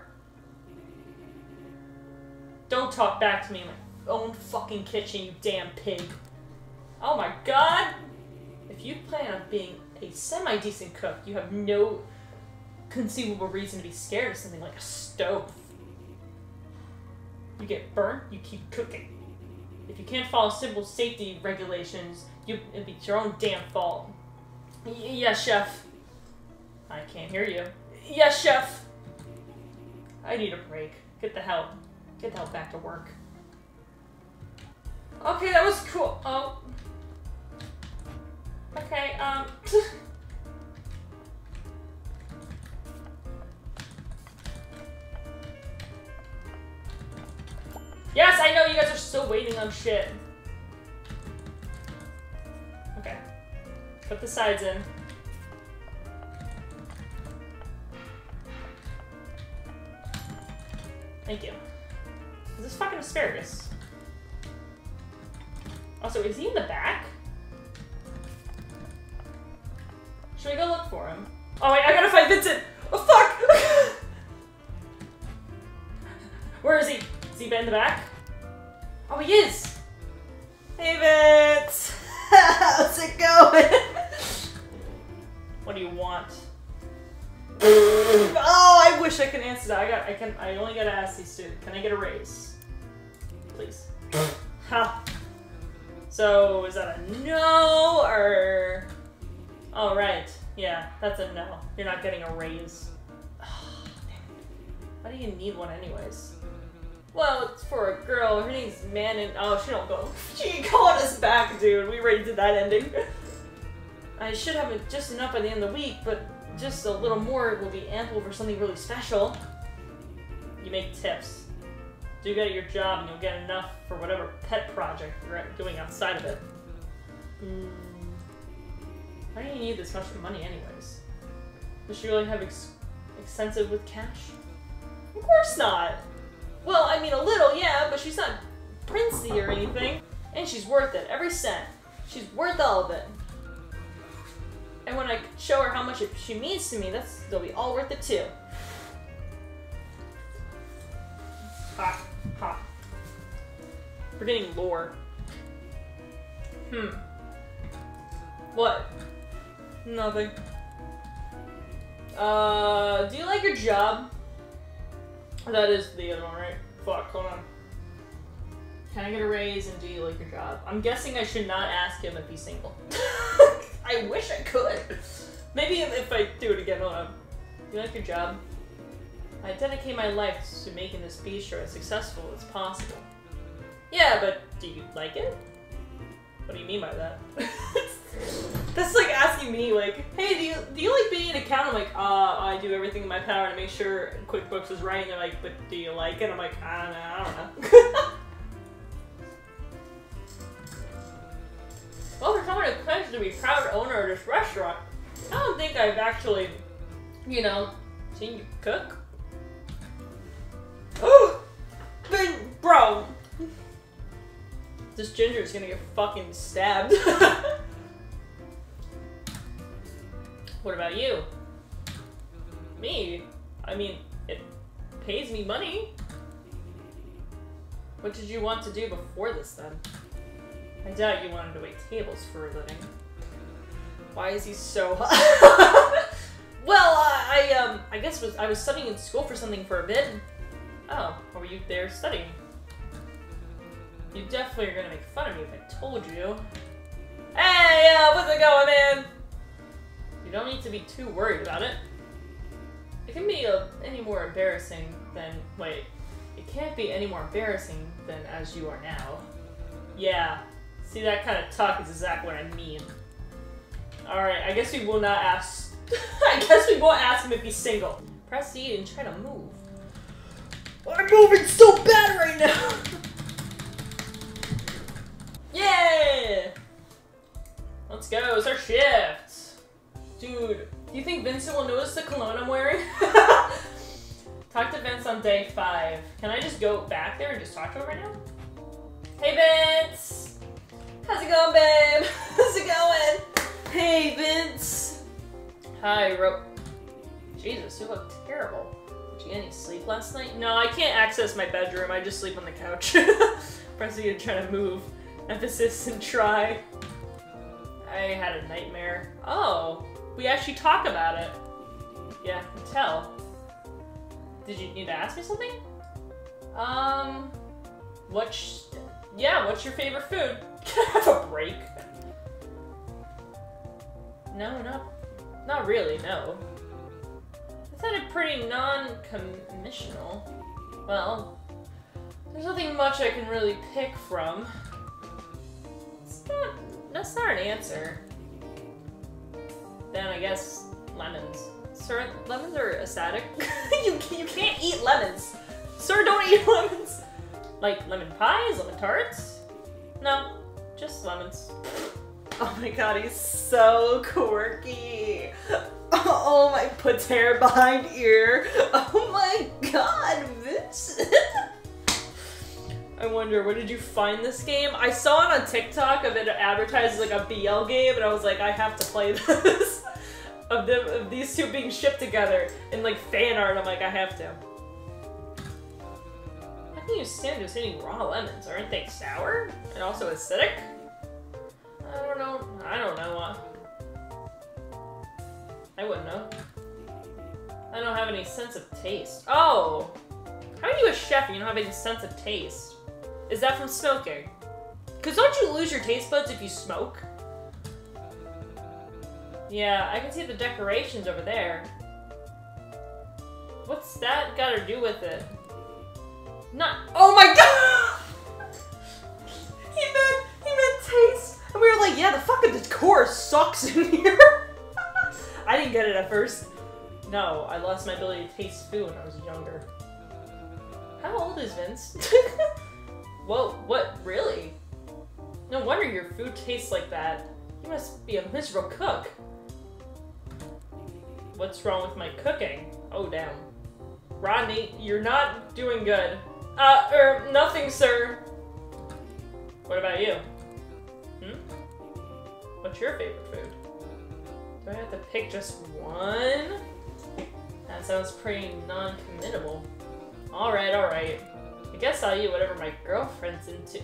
Don't talk back to me in my own fucking kitchen, you damn pig. Oh my god! If you plan on being a semi decent cook, you have no conceivable reason to be scared of something like a stove. You get burnt, you keep cooking. If you can't follow simple safety regulations, you, it'd be your own damn fault. Y- yes, chef. I can't hear you. Yes, chef. I need a break. Get the hell, get the hell back to work. Okay, that was cool. Oh. Okay, um. [LAUGHS] yes, I know you guys are still waiting on shit. Okay. Put the sides in. Thank you. Is this fucking asparagus? Also, is he in the back? Should we go look for him? Oh wait, I gotta find Vincent! Oh fuck! [LAUGHS] Where is he? Is he in the back? Oh, he is! hey, Vince! [LAUGHS] How's it going? What do you want? [LAUGHS] oh, I wish I could answer that. I got, I can, I only gotta ask these two. Can I get a raise? Please. Ha! So, is that a no, or... Oh, right. Yeah, that's a no. You're not getting a raise. Why do you need one anyways? Well, it's for a girl. Her name's Manon. Oh, she don't go. [LAUGHS] She called us back, dude. We already did that ending. [LAUGHS] I should have just enough by the end of the week, but just a little more will be ample for something really special. You make tips. Do good at your job, and you'll get enough for whatever pet project you're doing outside of it. Mm. Why do you need this much money, anyways? Does she really have ex- extensive with cash? Of course not. Well, I mean, a little, yeah, but she's not princely or anything. And she's worth it, every cent. She's worth all of it. And when I show her how much she means to me, that's they'll be all worth it too. Ha ha. We're getting lore. Hmm. What? Nothing. Uh, do you like your job? That is the other one, right? Fuck, hold on. Can I get a raise and do you like your job? I'm guessing I should not ask him if he's single. [LAUGHS] I wish I could. Maybe if I do it again, hold on. Do you like your job? I dedicate my life to making this bistro as successful as possible. Yeah, but do you like it? What do you mean by that? [LAUGHS] That's like asking me, like, hey, do you do you like being an accountant? I'm like, uh, I do everything in my power to make sure QuickBooks is right. And they're like, but do you like it? I'm like, I don't know, I don't know. [LAUGHS] well, for someone who claims to be proud owner of this restaurant, I don't think I've actually, you know, seen you cook. [GASPS] Ben, bro, This ginger is gonna get fucking stabbed. [LAUGHS] what about you? Me? I mean, it pays me money. What did you want to do before this then? I doubt you wanted to wait tables for a living. Why is he so hot? [LAUGHS] well, uh, I um, I guess was I was studying in school for something for a bit. Oh, were you there studying? You definitely are gonna make fun of me if I told you. Hey, uh, what's it going, man? You don't need to be too worried about it. It can be uh, any more embarrassing than wait. It can't be any more embarrassing than as you are now. Yeah. See, that kind of talk is exactly what I mean. Alright, I guess we will not ask. [LAUGHS] I guess we won't ask him if he's single. Press E and try to move. I'm moving so bad right now. [LAUGHS] Yeah! Let's go, it's our shift! Dude, do you think Vincent will notice the cologne I'm wearing? [LAUGHS] talk to Vince on day five. Can I just go back there and just talk to him right now? Hey Vince! How's it going, babe? [LAUGHS] How's it going? Hey, Vince. Hi, Ro- Jesus, you look terrible. Did you get any sleep last night? No, I can't access my bedroom. I just sleep on the couch. [LAUGHS] Pressing and trying to move. Emphasis and try. I had a nightmare. Oh, we actually talk about it. Yeah, I can tell. Did you need to ask me something? Um, what's yeah? What's your favorite food? Can [LAUGHS] I have a break? No, not not really. No. I sounded pretty non-commissional. Well, there's nothing much I can really pick from. Not. That's not an answer. Then I guess lemons. Sir, lemons are acidic. [LAUGHS] you you can't eat lemons. Sir, don't eat [LAUGHS] lemons. Like lemon pies, lemon tarts. No, just lemons. Oh my god, he's so quirky. Oh my, puts hair behind ear. [LAUGHS] Oh my god, Vince. I wonder, where did you find this game? I saw it on TikTok of it advertised as like a BL game, and I was like, I have to play [LAUGHS] this. of them, of these two being shipped together in like fan art. I'm like, I have to. How can you stand just eating raw lemons? Aren't they sour and also acidic? I don't know. I don't know. I wouldn't know. I don't have any sense of taste. Oh! How are you a chef and you don't have any sense of taste? Is that from smoking? Because don't you lose your taste buds if you smoke? Yeah, I can see the decorations over there. What's that got to do with it? Not. oh my [LAUGHS] god! He meant, he meant taste. And we were like, yeah, the fucking decor sucks in here. [LAUGHS] I didn't get it at first. No, I lost my ability to taste food when I was younger. How old is Vince? [LAUGHS] Whoa, what? Really? No wonder your food tastes like that. You must be a miserable cook. What's wrong with my cooking? Oh, damn. Rodney, you're not doing good. Uh, er, nothing, sir. What about you? Hmm? What's your favorite food? Do I have to pick just one? That sounds pretty non-committable. Alright, alright. Guess I'll eat whatever my girlfriend's into.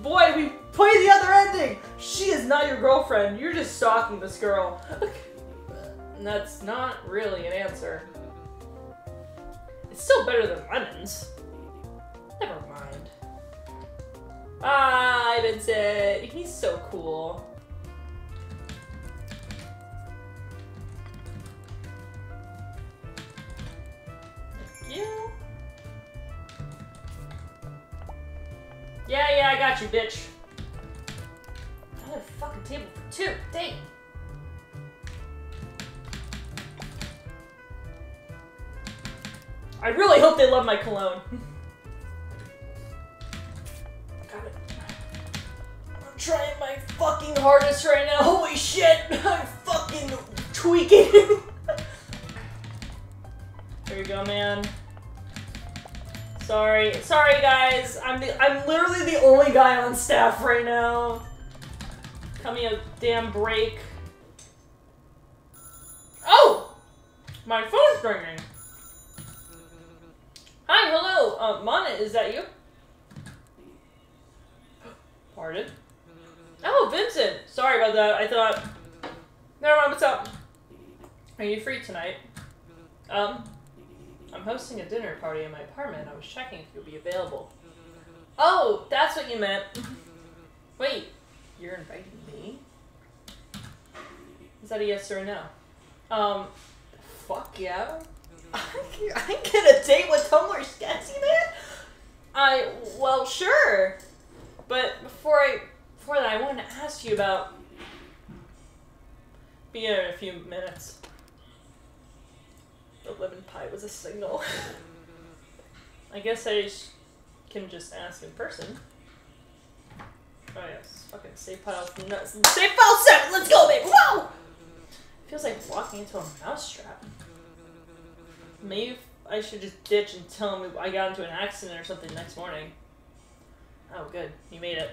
Boy, we play the other ending. She is not your girlfriend. You're just stalking this girl. [LAUGHS] That's not really an answer. It's still better than lemons. Never mind. Bye, Vincent. He's so cool. Yeah, yeah, I got you, bitch. I have a fucking table for two. Dang. I really hope they love my cologne. [LAUGHS] Got it. I'm trying my fucking hardest right now. Holy shit! [LAUGHS] I'm fucking tweaking. [LAUGHS] there you go, man. Sorry, sorry guys. I'm the, I'm literally the only guy on staff right now. Cut me a damn break. Oh, my phone's ringing. Hi, hello, uh, Mana, is that you? Pardon? Oh, Vincent. Sorry about that. I thought. Never mind. What's up? Are you free tonight? Um, I'm hosting a dinner party in my apartment. I was checking if you'd be available. Oh, that's what you meant. Wait, you're inviting me? Is that a yes or a no? Um, fuck yeah. I can get a date with Tumblr Sketchy Man? I well, sure. But before I before that, I wanted to ask you about. Be here in a few minutes. The lemon pie was a signal. [LAUGHS] I guess I can just ask in person. Oh yes, fucking save file nuts. Save file seven, let's go, baby! Whoa! Feels like walking into a mousetrap. Maybe I should just ditch and tell him I got into an accident or something next morning. Oh, good. You made it.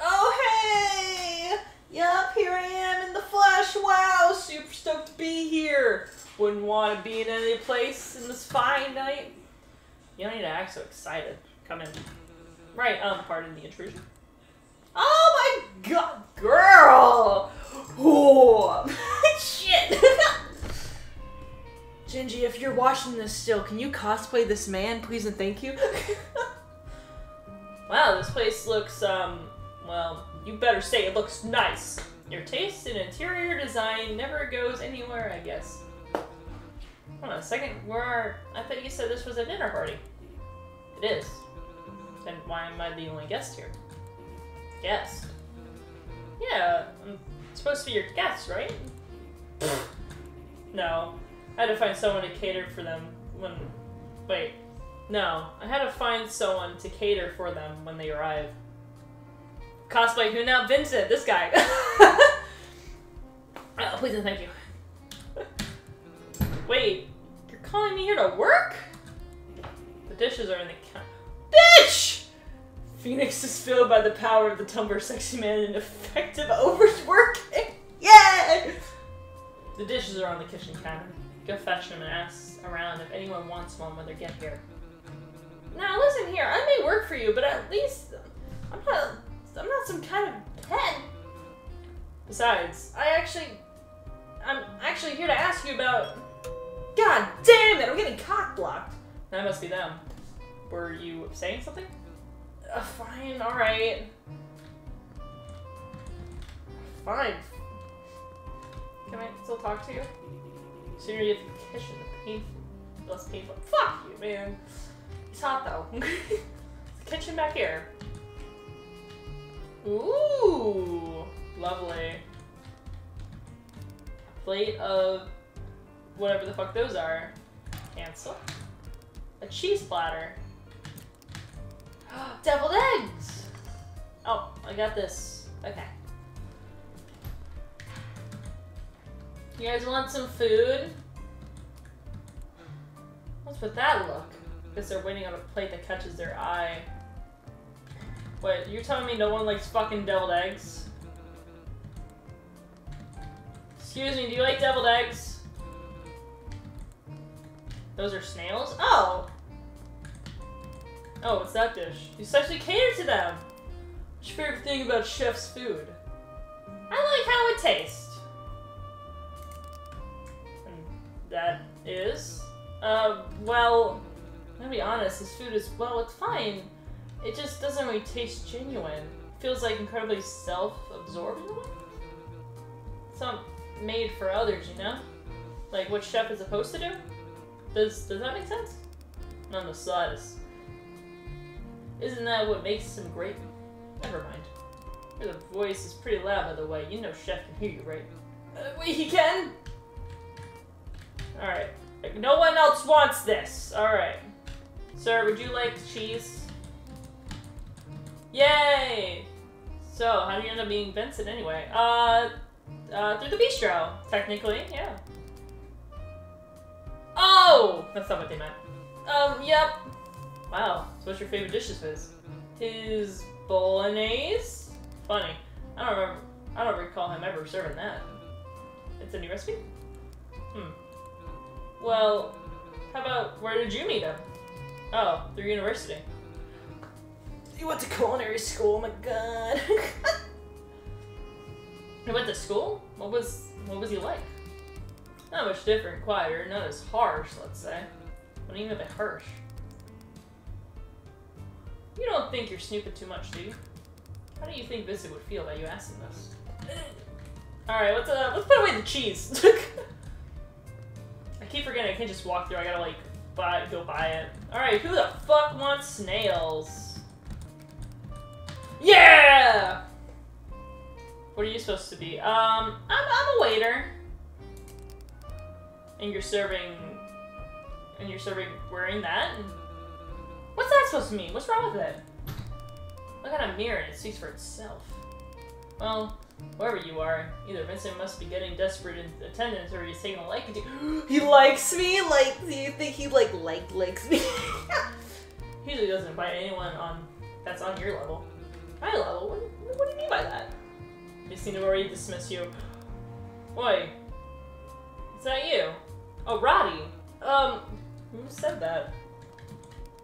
Oh, hey! Yup, here I am in the flesh. Wow, Super stoked to be here. Wouldn't want to be in any place in this fine night. You don't need to act so excited. Come in. Right, um, pardon the intrusion. Oh my god, girl! Oh, [LAUGHS] shit! [LAUGHS] Gingy, if you're watching this still, can you cosplay this man, please and thank you? [LAUGHS] Wow, this place looks, um, well, you better say it looks nice. Your taste in interior design never goes anywhere, I guess. Hold on a second, where are, I thought you said this was a dinner party. It is. Then why am I the only guest here? Guest? Yeah, um, I'm supposed to be your guest, right? no. I had to find someone to cater for them when, wait, no, I had to find someone to cater for them when they arrive. Cosplay who now? Vincent, this guy. oh, please and thank you. [LAUGHS] Wait, you're calling me here to work? The dishes are in the counter. Bitch! Phoenix is filled by the power of the Tumblr sexy man and effective overworking. Yeah! The dishes are on the kitchen counter. Go fetch them and ask around if anyone wants one when they get here. Now listen here, I may work for you, but at least I'm not I'm not some kind of pet. Besides, I actually I'm actually here to ask you about God damn it, I'm getting cock blocked. That must be them. Were you saying something? Uh, fine, alright. Fine. Can I still talk to you? Sooner you get to the kitchen, the painful less painful. Fuck you, man. It's hot though. [LAUGHS] the kitchen back here. Ooh, lovely. A plate of whatever the fuck those are. Cancel. A cheese platter. [GASPS] Deviled eggs! Oh, I got this. Okay. You guys want some food? What's with that look? Because they're waiting on a plate that catches their eye. Wait, you're telling me no one likes fucking deviled eggs? Excuse me, do you like deviled eggs? Those are snails? Oh! Oh, what's that dish? You especially cater to them! What's your favorite thing about chef's food? I like how it tastes. And that is? Uh, well, I'm gonna be honest, this food is, well, it's fine. It just doesn't really taste genuine. feels like incredibly self-absorbed in a way. It's not made for others, you know? Like what chef is supposed to do? Does does that make sense? None the slightest. Isn't that what makes him great? Never mind. Your voice is pretty loud, by the way. You know Chef can hear you, right? Uh, wait, he can? Alright. No one else wants this. Alright. Sir, would you like cheese? Yay! So, how do you end up being Vincent anyway? Uh, uh, through the bistro, technically, yeah. Oh! That's not what they meant. Um, yep. Wow, so what's your favorite dish of his? His bolognese? Funny. I don't remember, I don't recall him ever serving that. It's a new recipe? Hmm. Well, how about, where did you meet him? Oh, through university. You went to culinary school, oh my god. [LAUGHS] He went to school? What was what was he like? Not much different, quieter, not as harsh, let's say. But even a bit harsh. You don't think you're snooping too much, do you? How do you think Vincent would feel about you asking this? [LAUGHS] Alright, let's uh let's put away the cheese. [LAUGHS] I keep forgetting I can't just walk through, I gotta like buy go buy it. Alright, who the fuck wants snails? Yeah! What are you supposed to be? Um, I'm, I'm a waiter. And you're serving... And you're serving wearing that? What's that supposed to mean? What's wrong with it? Look at a mirror and it speaks for itself. Well, wherever you are, either Vincent must be getting desperate in attendance or he's taking a liking to [GASPS] he likes me? Like, do you think he, like, like likes me? [LAUGHS] He usually doesn't invite anyone on that's on your level. My level? What, what do you mean by that? They seem to already dismiss you. Oi. Is that you? Oh, Rody. Um, who said that?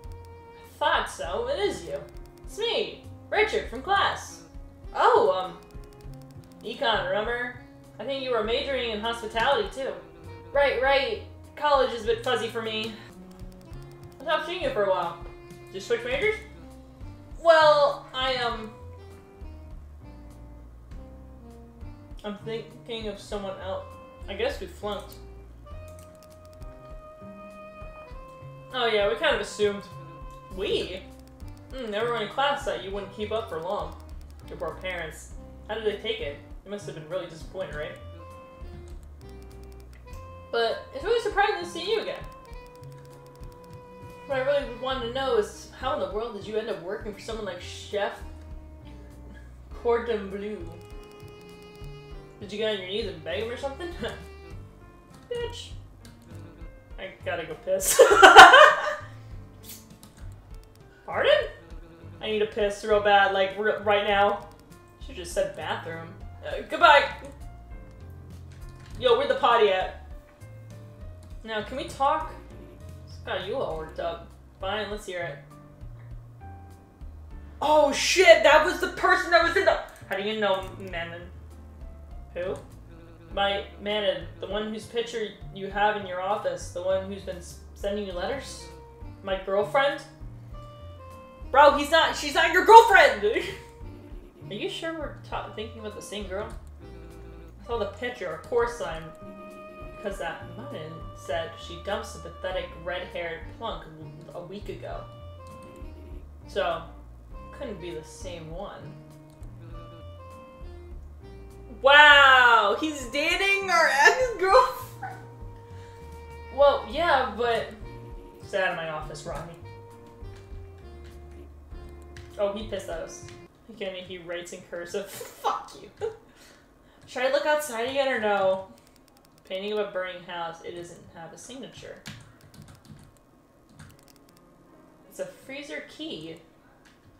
I thought so. It is you. It's me, Richard from class. Oh, um, econ, remember? I think you were majoring in hospitality too. Right, right. College is a bit fuzzy for me. I stopped seeing you for a while. Did you switch majors? Well, I um I'm thinking of someone else. I guess we flunked. Oh yeah, we kind of assumed. We? Mm, everyone in class thought you wouldn't keep up for long. Your poor parents. How did they take it? They must have been really disappointed, right? But it's really surprising to see you again. What I really wanted to know is how in the world did you end up working for someone like Chef Cordon Bleu? Did you get on your knees and beg him or something? [LAUGHS] Bitch. I gotta go piss. [LAUGHS] Pardon? I need to piss real bad, like right now. Should just said bathroom. Uh, goodbye. Yo, where the potty at? Now, can we talk? Got you all worked up. Fine, let's hear it. oh shit, that was the person that was in the. How do you know Manon? Who? My Manon, the one whose picture you have in your office, the one who's been sending you letters? My girlfriend? Bro, he's not. She's not your girlfriend! [LAUGHS] Are you sure we're thinking about the same girl? I saw the picture, of course I'm. Because that Manon said she dumped pathetic red haired plunk a week ago. So, couldn't be the same one. wow, he's dating our ex girlfriend. Well, yeah, but. Stay out of my office, Ronnie. Oh, he pissed at us. Again, he writes in cursive. [LAUGHS] Fuck you. Should I look outside again or no? Painting of a burning house, it doesn't have a signature. It's a freezer key.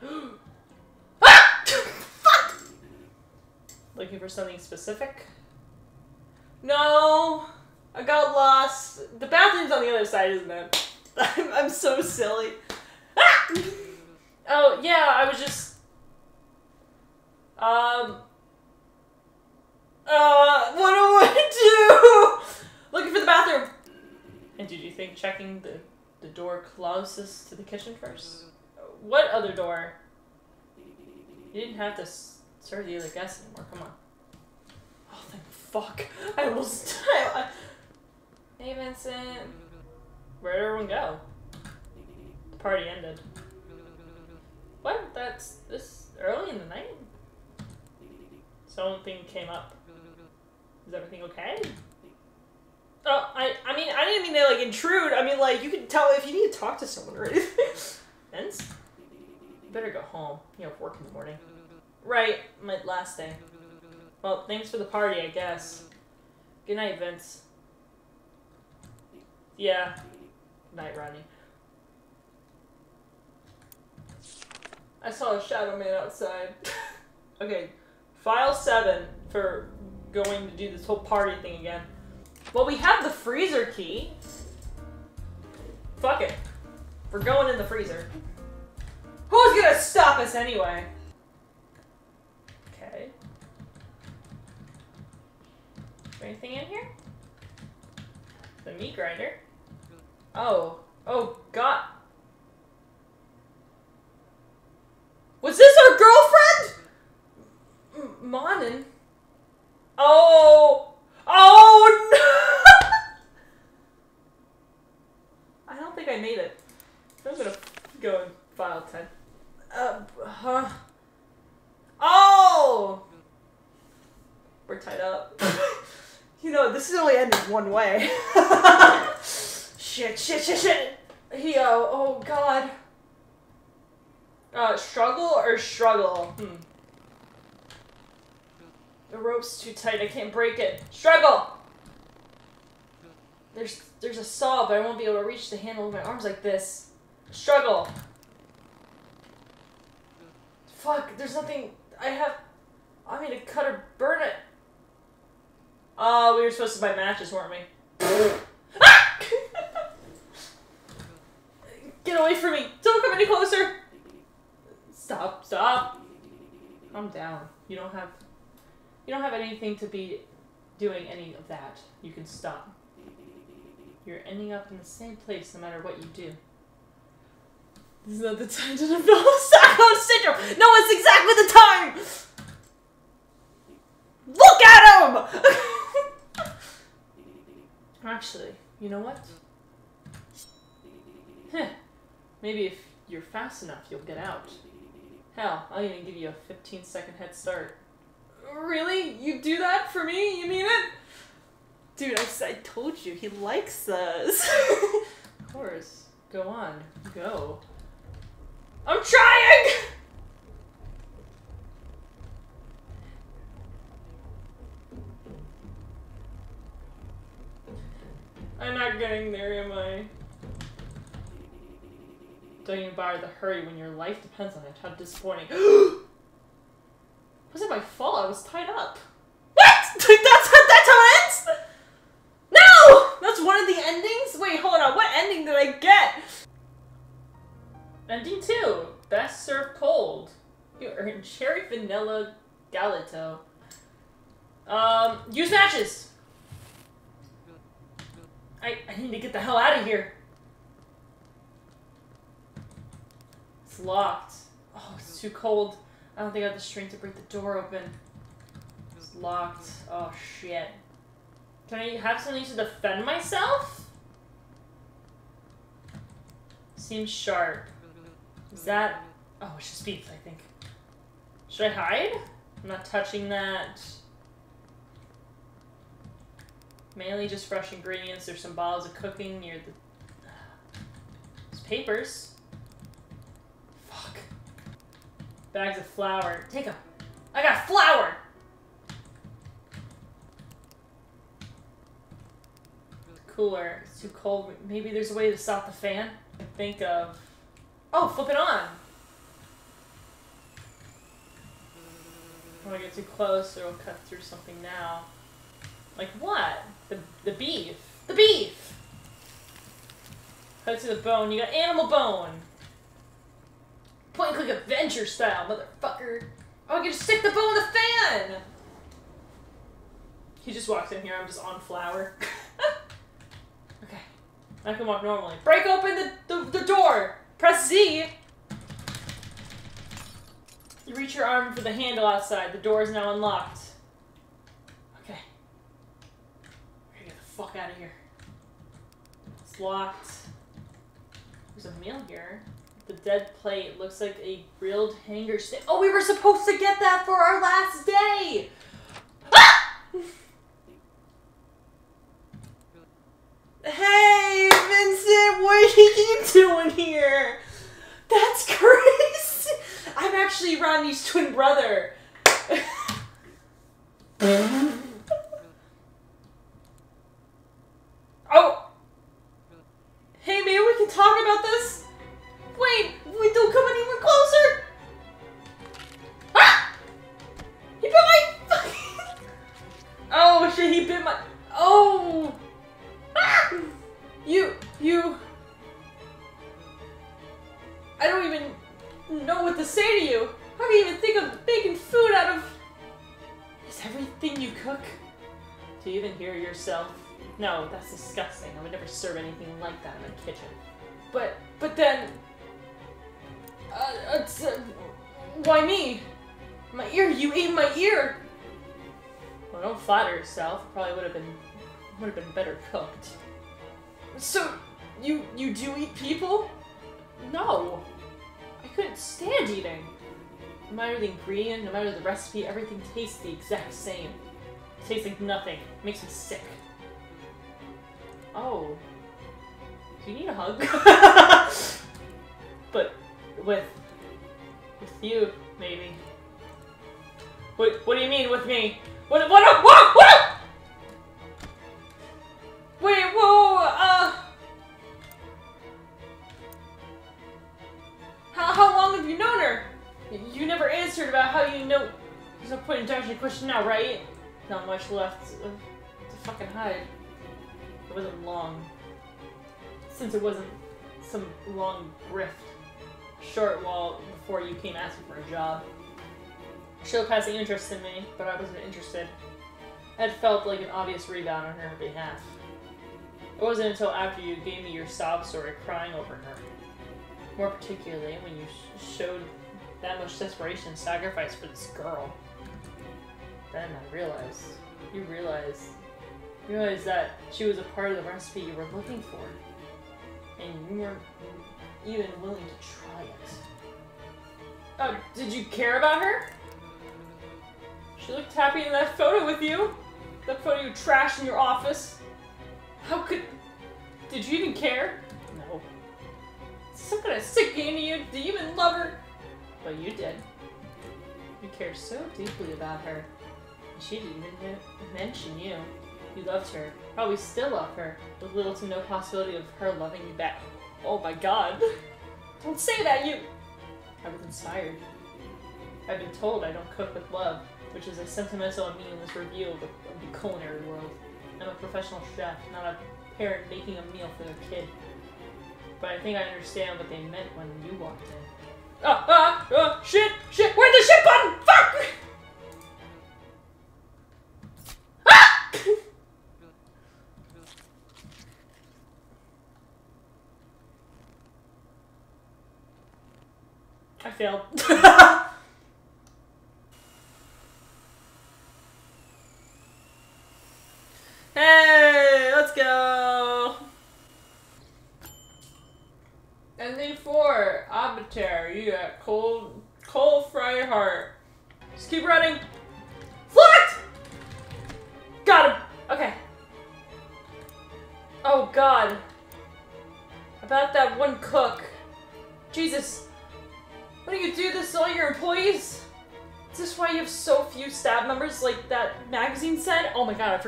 [GASPS] Ah! [LAUGHS] Looking for something specific? No, I got lost. The bathroom's on the other side, isn't it? [LAUGHS] I'm, I'm so silly. Ah! Oh, yeah, I was just. Um. Uh, what do I do? Looking for the bathroom. And did you think checking the, the door closest to the kitchen first? What other door? You didn't have to serve the other guests anymore. Come on. Oh, thank fuck. I almost. [LAUGHS] I, Hey, Vincent. Where'd everyone go? The party ended. What? That's this early in the night. Something came up. Is everything okay? Oh, I I mean I didn't mean to like intrude. I mean like you can tell if you need to talk to someone or anything. [LAUGHS] Vince? You better go home. You have work in the morning. right, my last day. Well, thanks for the party, I guess. Good night, Vince. Yeah. Night, Rodney. I saw a shadow man outside. [LAUGHS] okay, file seven for going to do this whole party thing again. Well, we have the freezer key. Fuck it. We're going in the freezer. Who's gonna stop us anyway? Okay. Is there anything in here? The meat grinder. Oh. Oh, God. Was this our girlfriend? Manon. Oh. Oh, no. I don't think I made it. I'm gonna go and file 10. Uh, huh. Oh! We're tied up. [LAUGHS] You know this is only ended one way. [LAUGHS] shit, shit, shit, shit. He, uh, oh god. Uh, struggle or struggle? Hmm. The rope's too tight, I can't break it. Struggle! There's, there's a saw, but I won't be able to reach the handle with my arms like this. Struggle! Fuck, there's nothing, I have, I mean to cut or burn it. Oh, we were supposed to buy matches, weren't we? [LAUGHS] Ah! Get away from me! Don't come any closer! Stop, stop! I'm down. You don't have you don't have anything to be doing any of that. You can stop. You're ending up in the same place no matter what you do. This is not the time to develop Stockholm syndrome! No, it's exactly the time! Look at him! [LAUGHS] Actually, you know what? Heh. Maybe if you're fast enough, you'll get out. Hell, I'll even give you a 15 second head start. Really? You do that for me? You mean it? Dude, I, I told you he likes us. Of course. Go on. Go. I'm trying! I'm not getting there, am I? Don't even bother to hurry when your life depends on it. How disappointing. [GASPS] [GASPS] [GASPS] Was it my fault? I was tied up. what? [LAUGHS] that's that's how it ends? No! That's one of the endings? Wait, hold on. What ending did I get? Ending two. Best served cold. You earned cherry vanilla gelato. Um, use matches. I, I need to get the hell out of here. It's locked. Oh, it's too cold. I don't think I have the strength to break the door open. It's locked. Oh shit. Can I have something to defend myself? Seems sharp. Is that? Oh, it's just beef, I think. Should I hide? I'm not touching that. Mainly just fresh ingredients. There's some bottles of cooking near the. Uh, there's papers. Fuck. Bags of flour. Take them. I got flour! Cooler. It's too cold. Maybe there's a way to stop the fan. Think of. Oh, flip it on! Want to get too close or it'll cut through something now. Like what? The, the beef. The beef! Cut to the bone. You got animal bone! Point and click adventure style, motherfucker! Oh, I can just stick the bone in the fan! He just walks in here, I'm just on flour. [LAUGHS] okay. I can walk normally. Break open the, the, the door! Press Z! You reach your arm for the handle outside. The door is now unlocked. Okay. I gotta get the fuck out of here. It's locked. There's a meal here. The dead plate looks like a grilled hanger steak. Oh, we were supposed to get that for our last day! Ah! Hey, Vincent, what are you doing here? That's crazy. I'm actually Rodney's twin brother. [LAUGHS] ear! Well, don't flatter yourself. Probably would have been would have been better cooked. So, you, you do eat people? No, I couldn't stand eating. No matter the ingredient, no matter the recipe, everything tastes the exact same. It tastes like nothing. It makes me sick. Oh, do you need a hug? [LAUGHS] but with with you, maybe. What What do you mean with me? What What What What? Wait, whoa, uh... How, how long have you known her? You never answered about how you know. There's no point in dodging the question now, right? Not much left uh, to fucking hide. It wasn't long. Since it wasn't some long grift. Short while before you came asking for a job. Showed passing interest in me, but I wasn't interested. It felt like an obvious rebound on her behalf. It wasn't until after you gave me your sob story crying over her. More particularly when you sh- showed that much desperation and sacrifice for this girl. Then I realized, you realized, you realized that she was a part of the recipe you were looking for. And you weren't even willing to try it. Uh, did you care about her? She looked happy in that photo with you. That photo you trashed in your office. How could... Did you even care? No, Some kind of sick game to you? Do you even love her? but you did. You cared so deeply about her. She didn't even mention you. You loved her. Probably still love her, with little to no possibility of her loving you back. Oh my god. [LAUGHS] Don't say that, you... I was inspired. I've been told I don't cook with love, which is a sentimental and meaningless review of the, of the culinary world. I'm a professional chef, not a parent making a meal for their kid. But I think I understand what they meant when you walked in. Ah, ah, ah, shit, shit, where's the shit button? Fuck! Ah! [LAUGHS] I failed. [LAUGHS]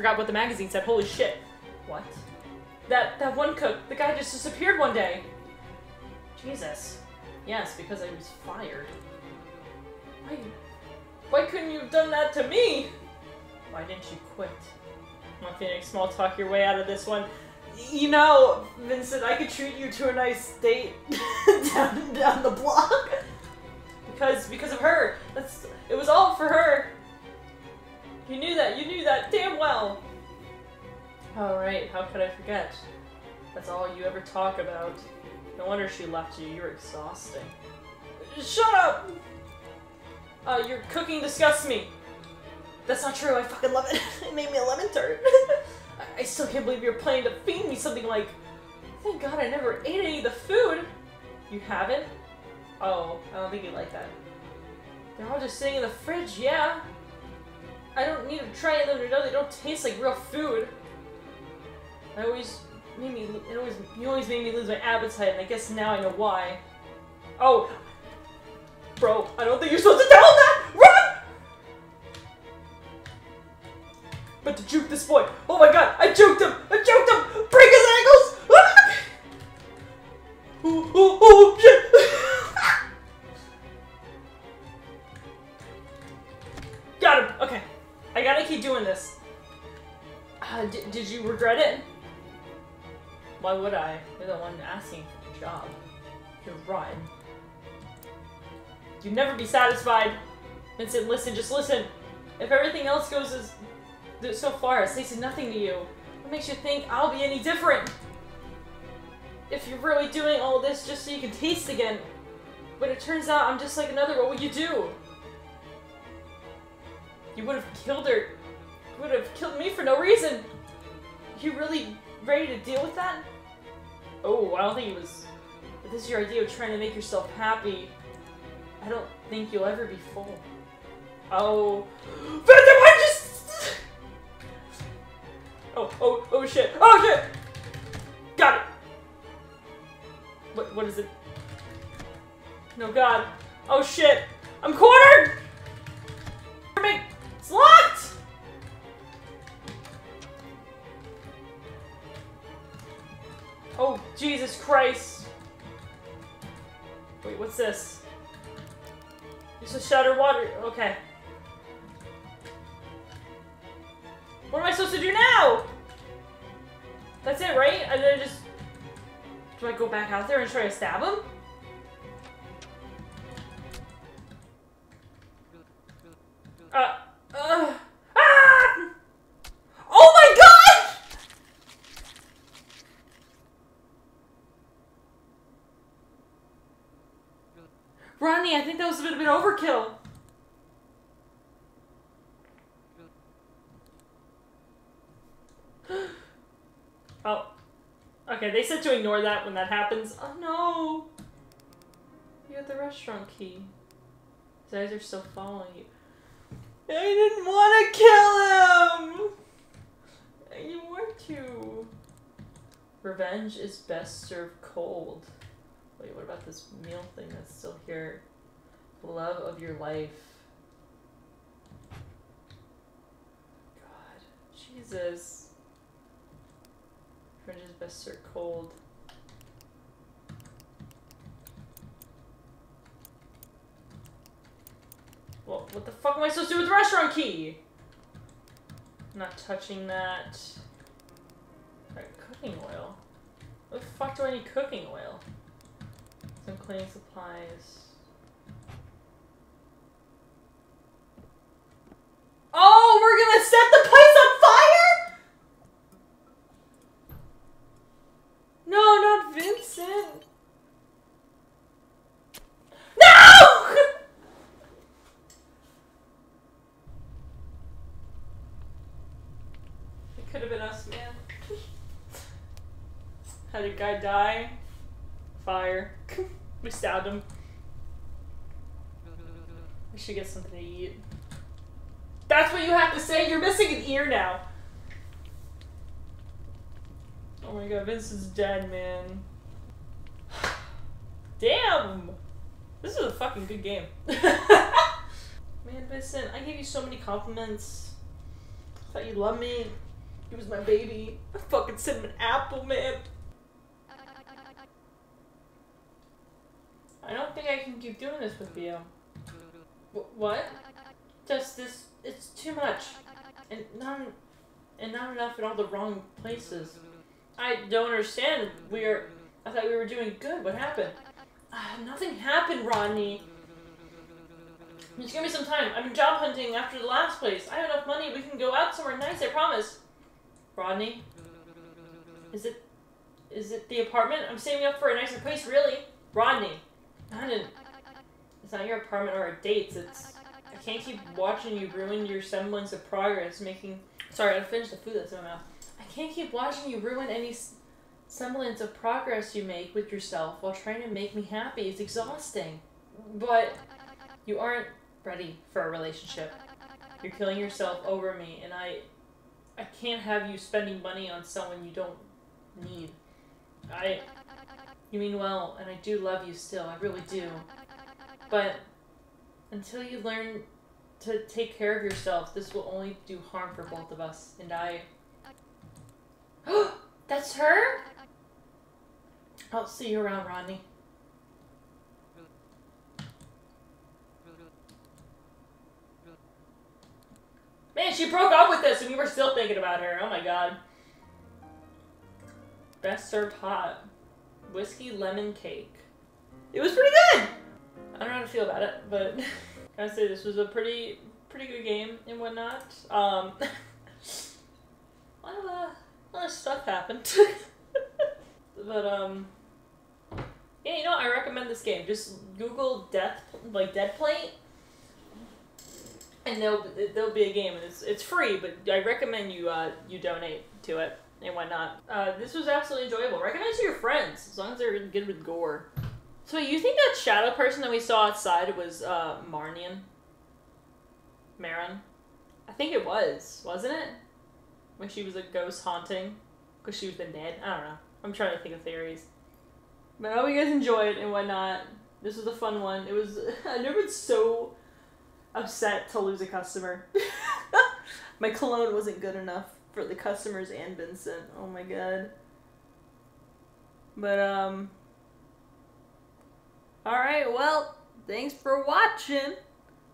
forgot what the magazine said. Holy shit. What? That that one cook, the guy just disappeared one day. Jesus. Yes, because I was fired. Why why couldn't you have done that to me? Why didn't you quit? Want to make small talk your way out of this one? You know, Vincent, I could treat you to a nice date [LAUGHS] down down the block. Because because of her. That's it was all for her. You knew that. You knew that damn well. All right. How could I forget? That's all you ever talk about. No wonder she left you. You're exhausting. Shut up. Uh, your cooking disgusts me. That's not true. I fucking love it. [LAUGHS] It made me a lemon tart. I- [LAUGHS] I still can't believe you're planning to feed me something like. Thank God I never ate any of the food. You haven't? Oh, I don't think you like that. They're all just sitting in the fridge, yeah. I don't need to try them to know they don't taste like real food. I always made me, it always, you always made me lose my appetite, and I guess now I know why. Oh, bro, I don't think you're supposed to tell him that. Run! But to juke this boy, oh my god, I juked him! I juked him! Break his ankles! [LAUGHS] Oh, oh, oh, shit! [LAUGHS] Got him! Okay. I gotta keep doing this. Uh, did you regret it? Why would I? You're the one asking for the job. You're rotten. You'd never be satisfied. Vincent, listen, just listen. If everything else goes as so far, it says nothing to you. What makes you think I'll be any different? If you're really doing all this just so you can taste again, but it turns out I'm just like another, what would you do? You would have killed her. You would have killed me for no reason. You really ready to deal with that? Oh, I don't think it was. If this is your idea of trying to make yourself happy, I don't think you'll ever be full. Oh. But I just. Oh, oh, oh shit. Oh shit! Got it! What, what is it? No, God. Oh shit! I'm cornered! Make- Locked! Oh, Jesus Christ. Wait, what's this? It's a shutter water. Okay. What am I supposed to do now? That's it, right? And then just. Do I go back out there and try to stab him? Uh. Ah! Oh my god! Ronnie, I think that was a bit of an overkill. [GASPS] oh. Okay, they said to ignore that when that happens. Oh no! You got the restaurant key. His eyes are still following you. I didn't want to kill him! You want to. Revenge is best served cold. Wait, what about this meal thing that's still here? The Love of your life. God. Jesus. Revenge is best served cold. What the fuck am I supposed to do with the restaurant key? I'm not touching that. Alright, cooking oil. What the fuck do I need cooking oil? Some cleaning supplies. Oh, we're gonna set the place on fire? No, not Vincent. No! it could have been us, man. Had a guy die. Fire. [LAUGHS] we stabbed him. We should get something to eat. That's what you have to say? You're missing an ear now. Oh my god, Vince is dead, man. [SIGHS] Damn! This is a fucking good game. [LAUGHS] man, Vincent, I gave you so many compliments. I thought you loved me. He was my baby. I fucking sent him an apple, man. I don't think I can keep doing this with you. Wh- what? Just this, it's too much. And not, and not enough in all the wrong places. I don't understand. We're, I thought we were doing good. What happened? Ah, nothing happened, Rodney. Just give me some time. Been job hunting after the last place. I have enough money. We can go out somewhere nice. I promise. Rodney, is it, is it the apartment? I'm saving up for a nicer place, really. Rodney, not. It's not your apartment or our dates. It's. I can't keep watching you ruin your semblance of progress, making. Sorry, I finished the food that's in my mouth. I can't keep watching you ruin any semblance of progress you make with yourself while trying to make me happy. It's exhausting. But you aren't ready for a relationship. You're killing yourself over me, and I, I can't have you spending money on someone you don't need. I, you mean well, and I do love you still. I really do. But until you learn to take care of yourself, this will only do harm for both of us. And I. [GASPS] That's her? I'll see you around, Rodney. Man, she broke up with us and we were still thinking about her. Oh my god. Best served hot. Whiskey lemon cake. It was pretty good! I don't know how to feel about it, but [LAUGHS] I say this was a pretty pretty good game and whatnot. Um [LAUGHS] a lot of, uh, a lot of stuff happened. [LAUGHS] but um yeah, you know, I recommend this game. Just Google Death like Dead Plate and there'll there'll be a game, and it's it's free, but I recommend you uh, you donate to it and whatnot. Uh, this was absolutely enjoyable. Recommend to your friends as long as they're good with gore. So you think that shadow person that we saw outside was uh, Marnian? Marin? I think it was, wasn't it? When she was a ghost haunting, because she was been dead. I don't know. I'm trying to think of theories. But I hope you guys enjoyed and whatnot. This was a fun one. It was. [LAUGHS] I've never been so upset to lose a customer. [LAUGHS] my cologne wasn't good enough for the customers and Vincent. Oh my god. But um Alright, well, thanks for watching.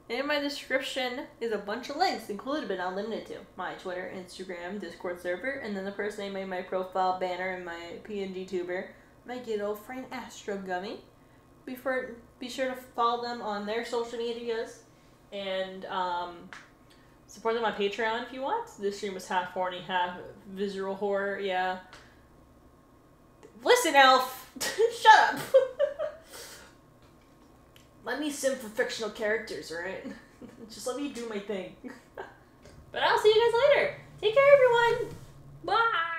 In my description is a bunch of links, included but not limited to my Twitter, Instagram, Discord server, and then the person I made my profile banner and my PNG tuber, my good old friend Astro Gummy. Be, for, be sure to follow them on their social medias and um, support them on Patreon if you want. This stream was half horny, half visual horror. Yeah. Listen, Elf. [LAUGHS] Shut up. [LAUGHS] let me sim for fictional characters, right? [LAUGHS] Just let me do my thing. [LAUGHS] but I'll see you guys later. Take care, everyone. Bye.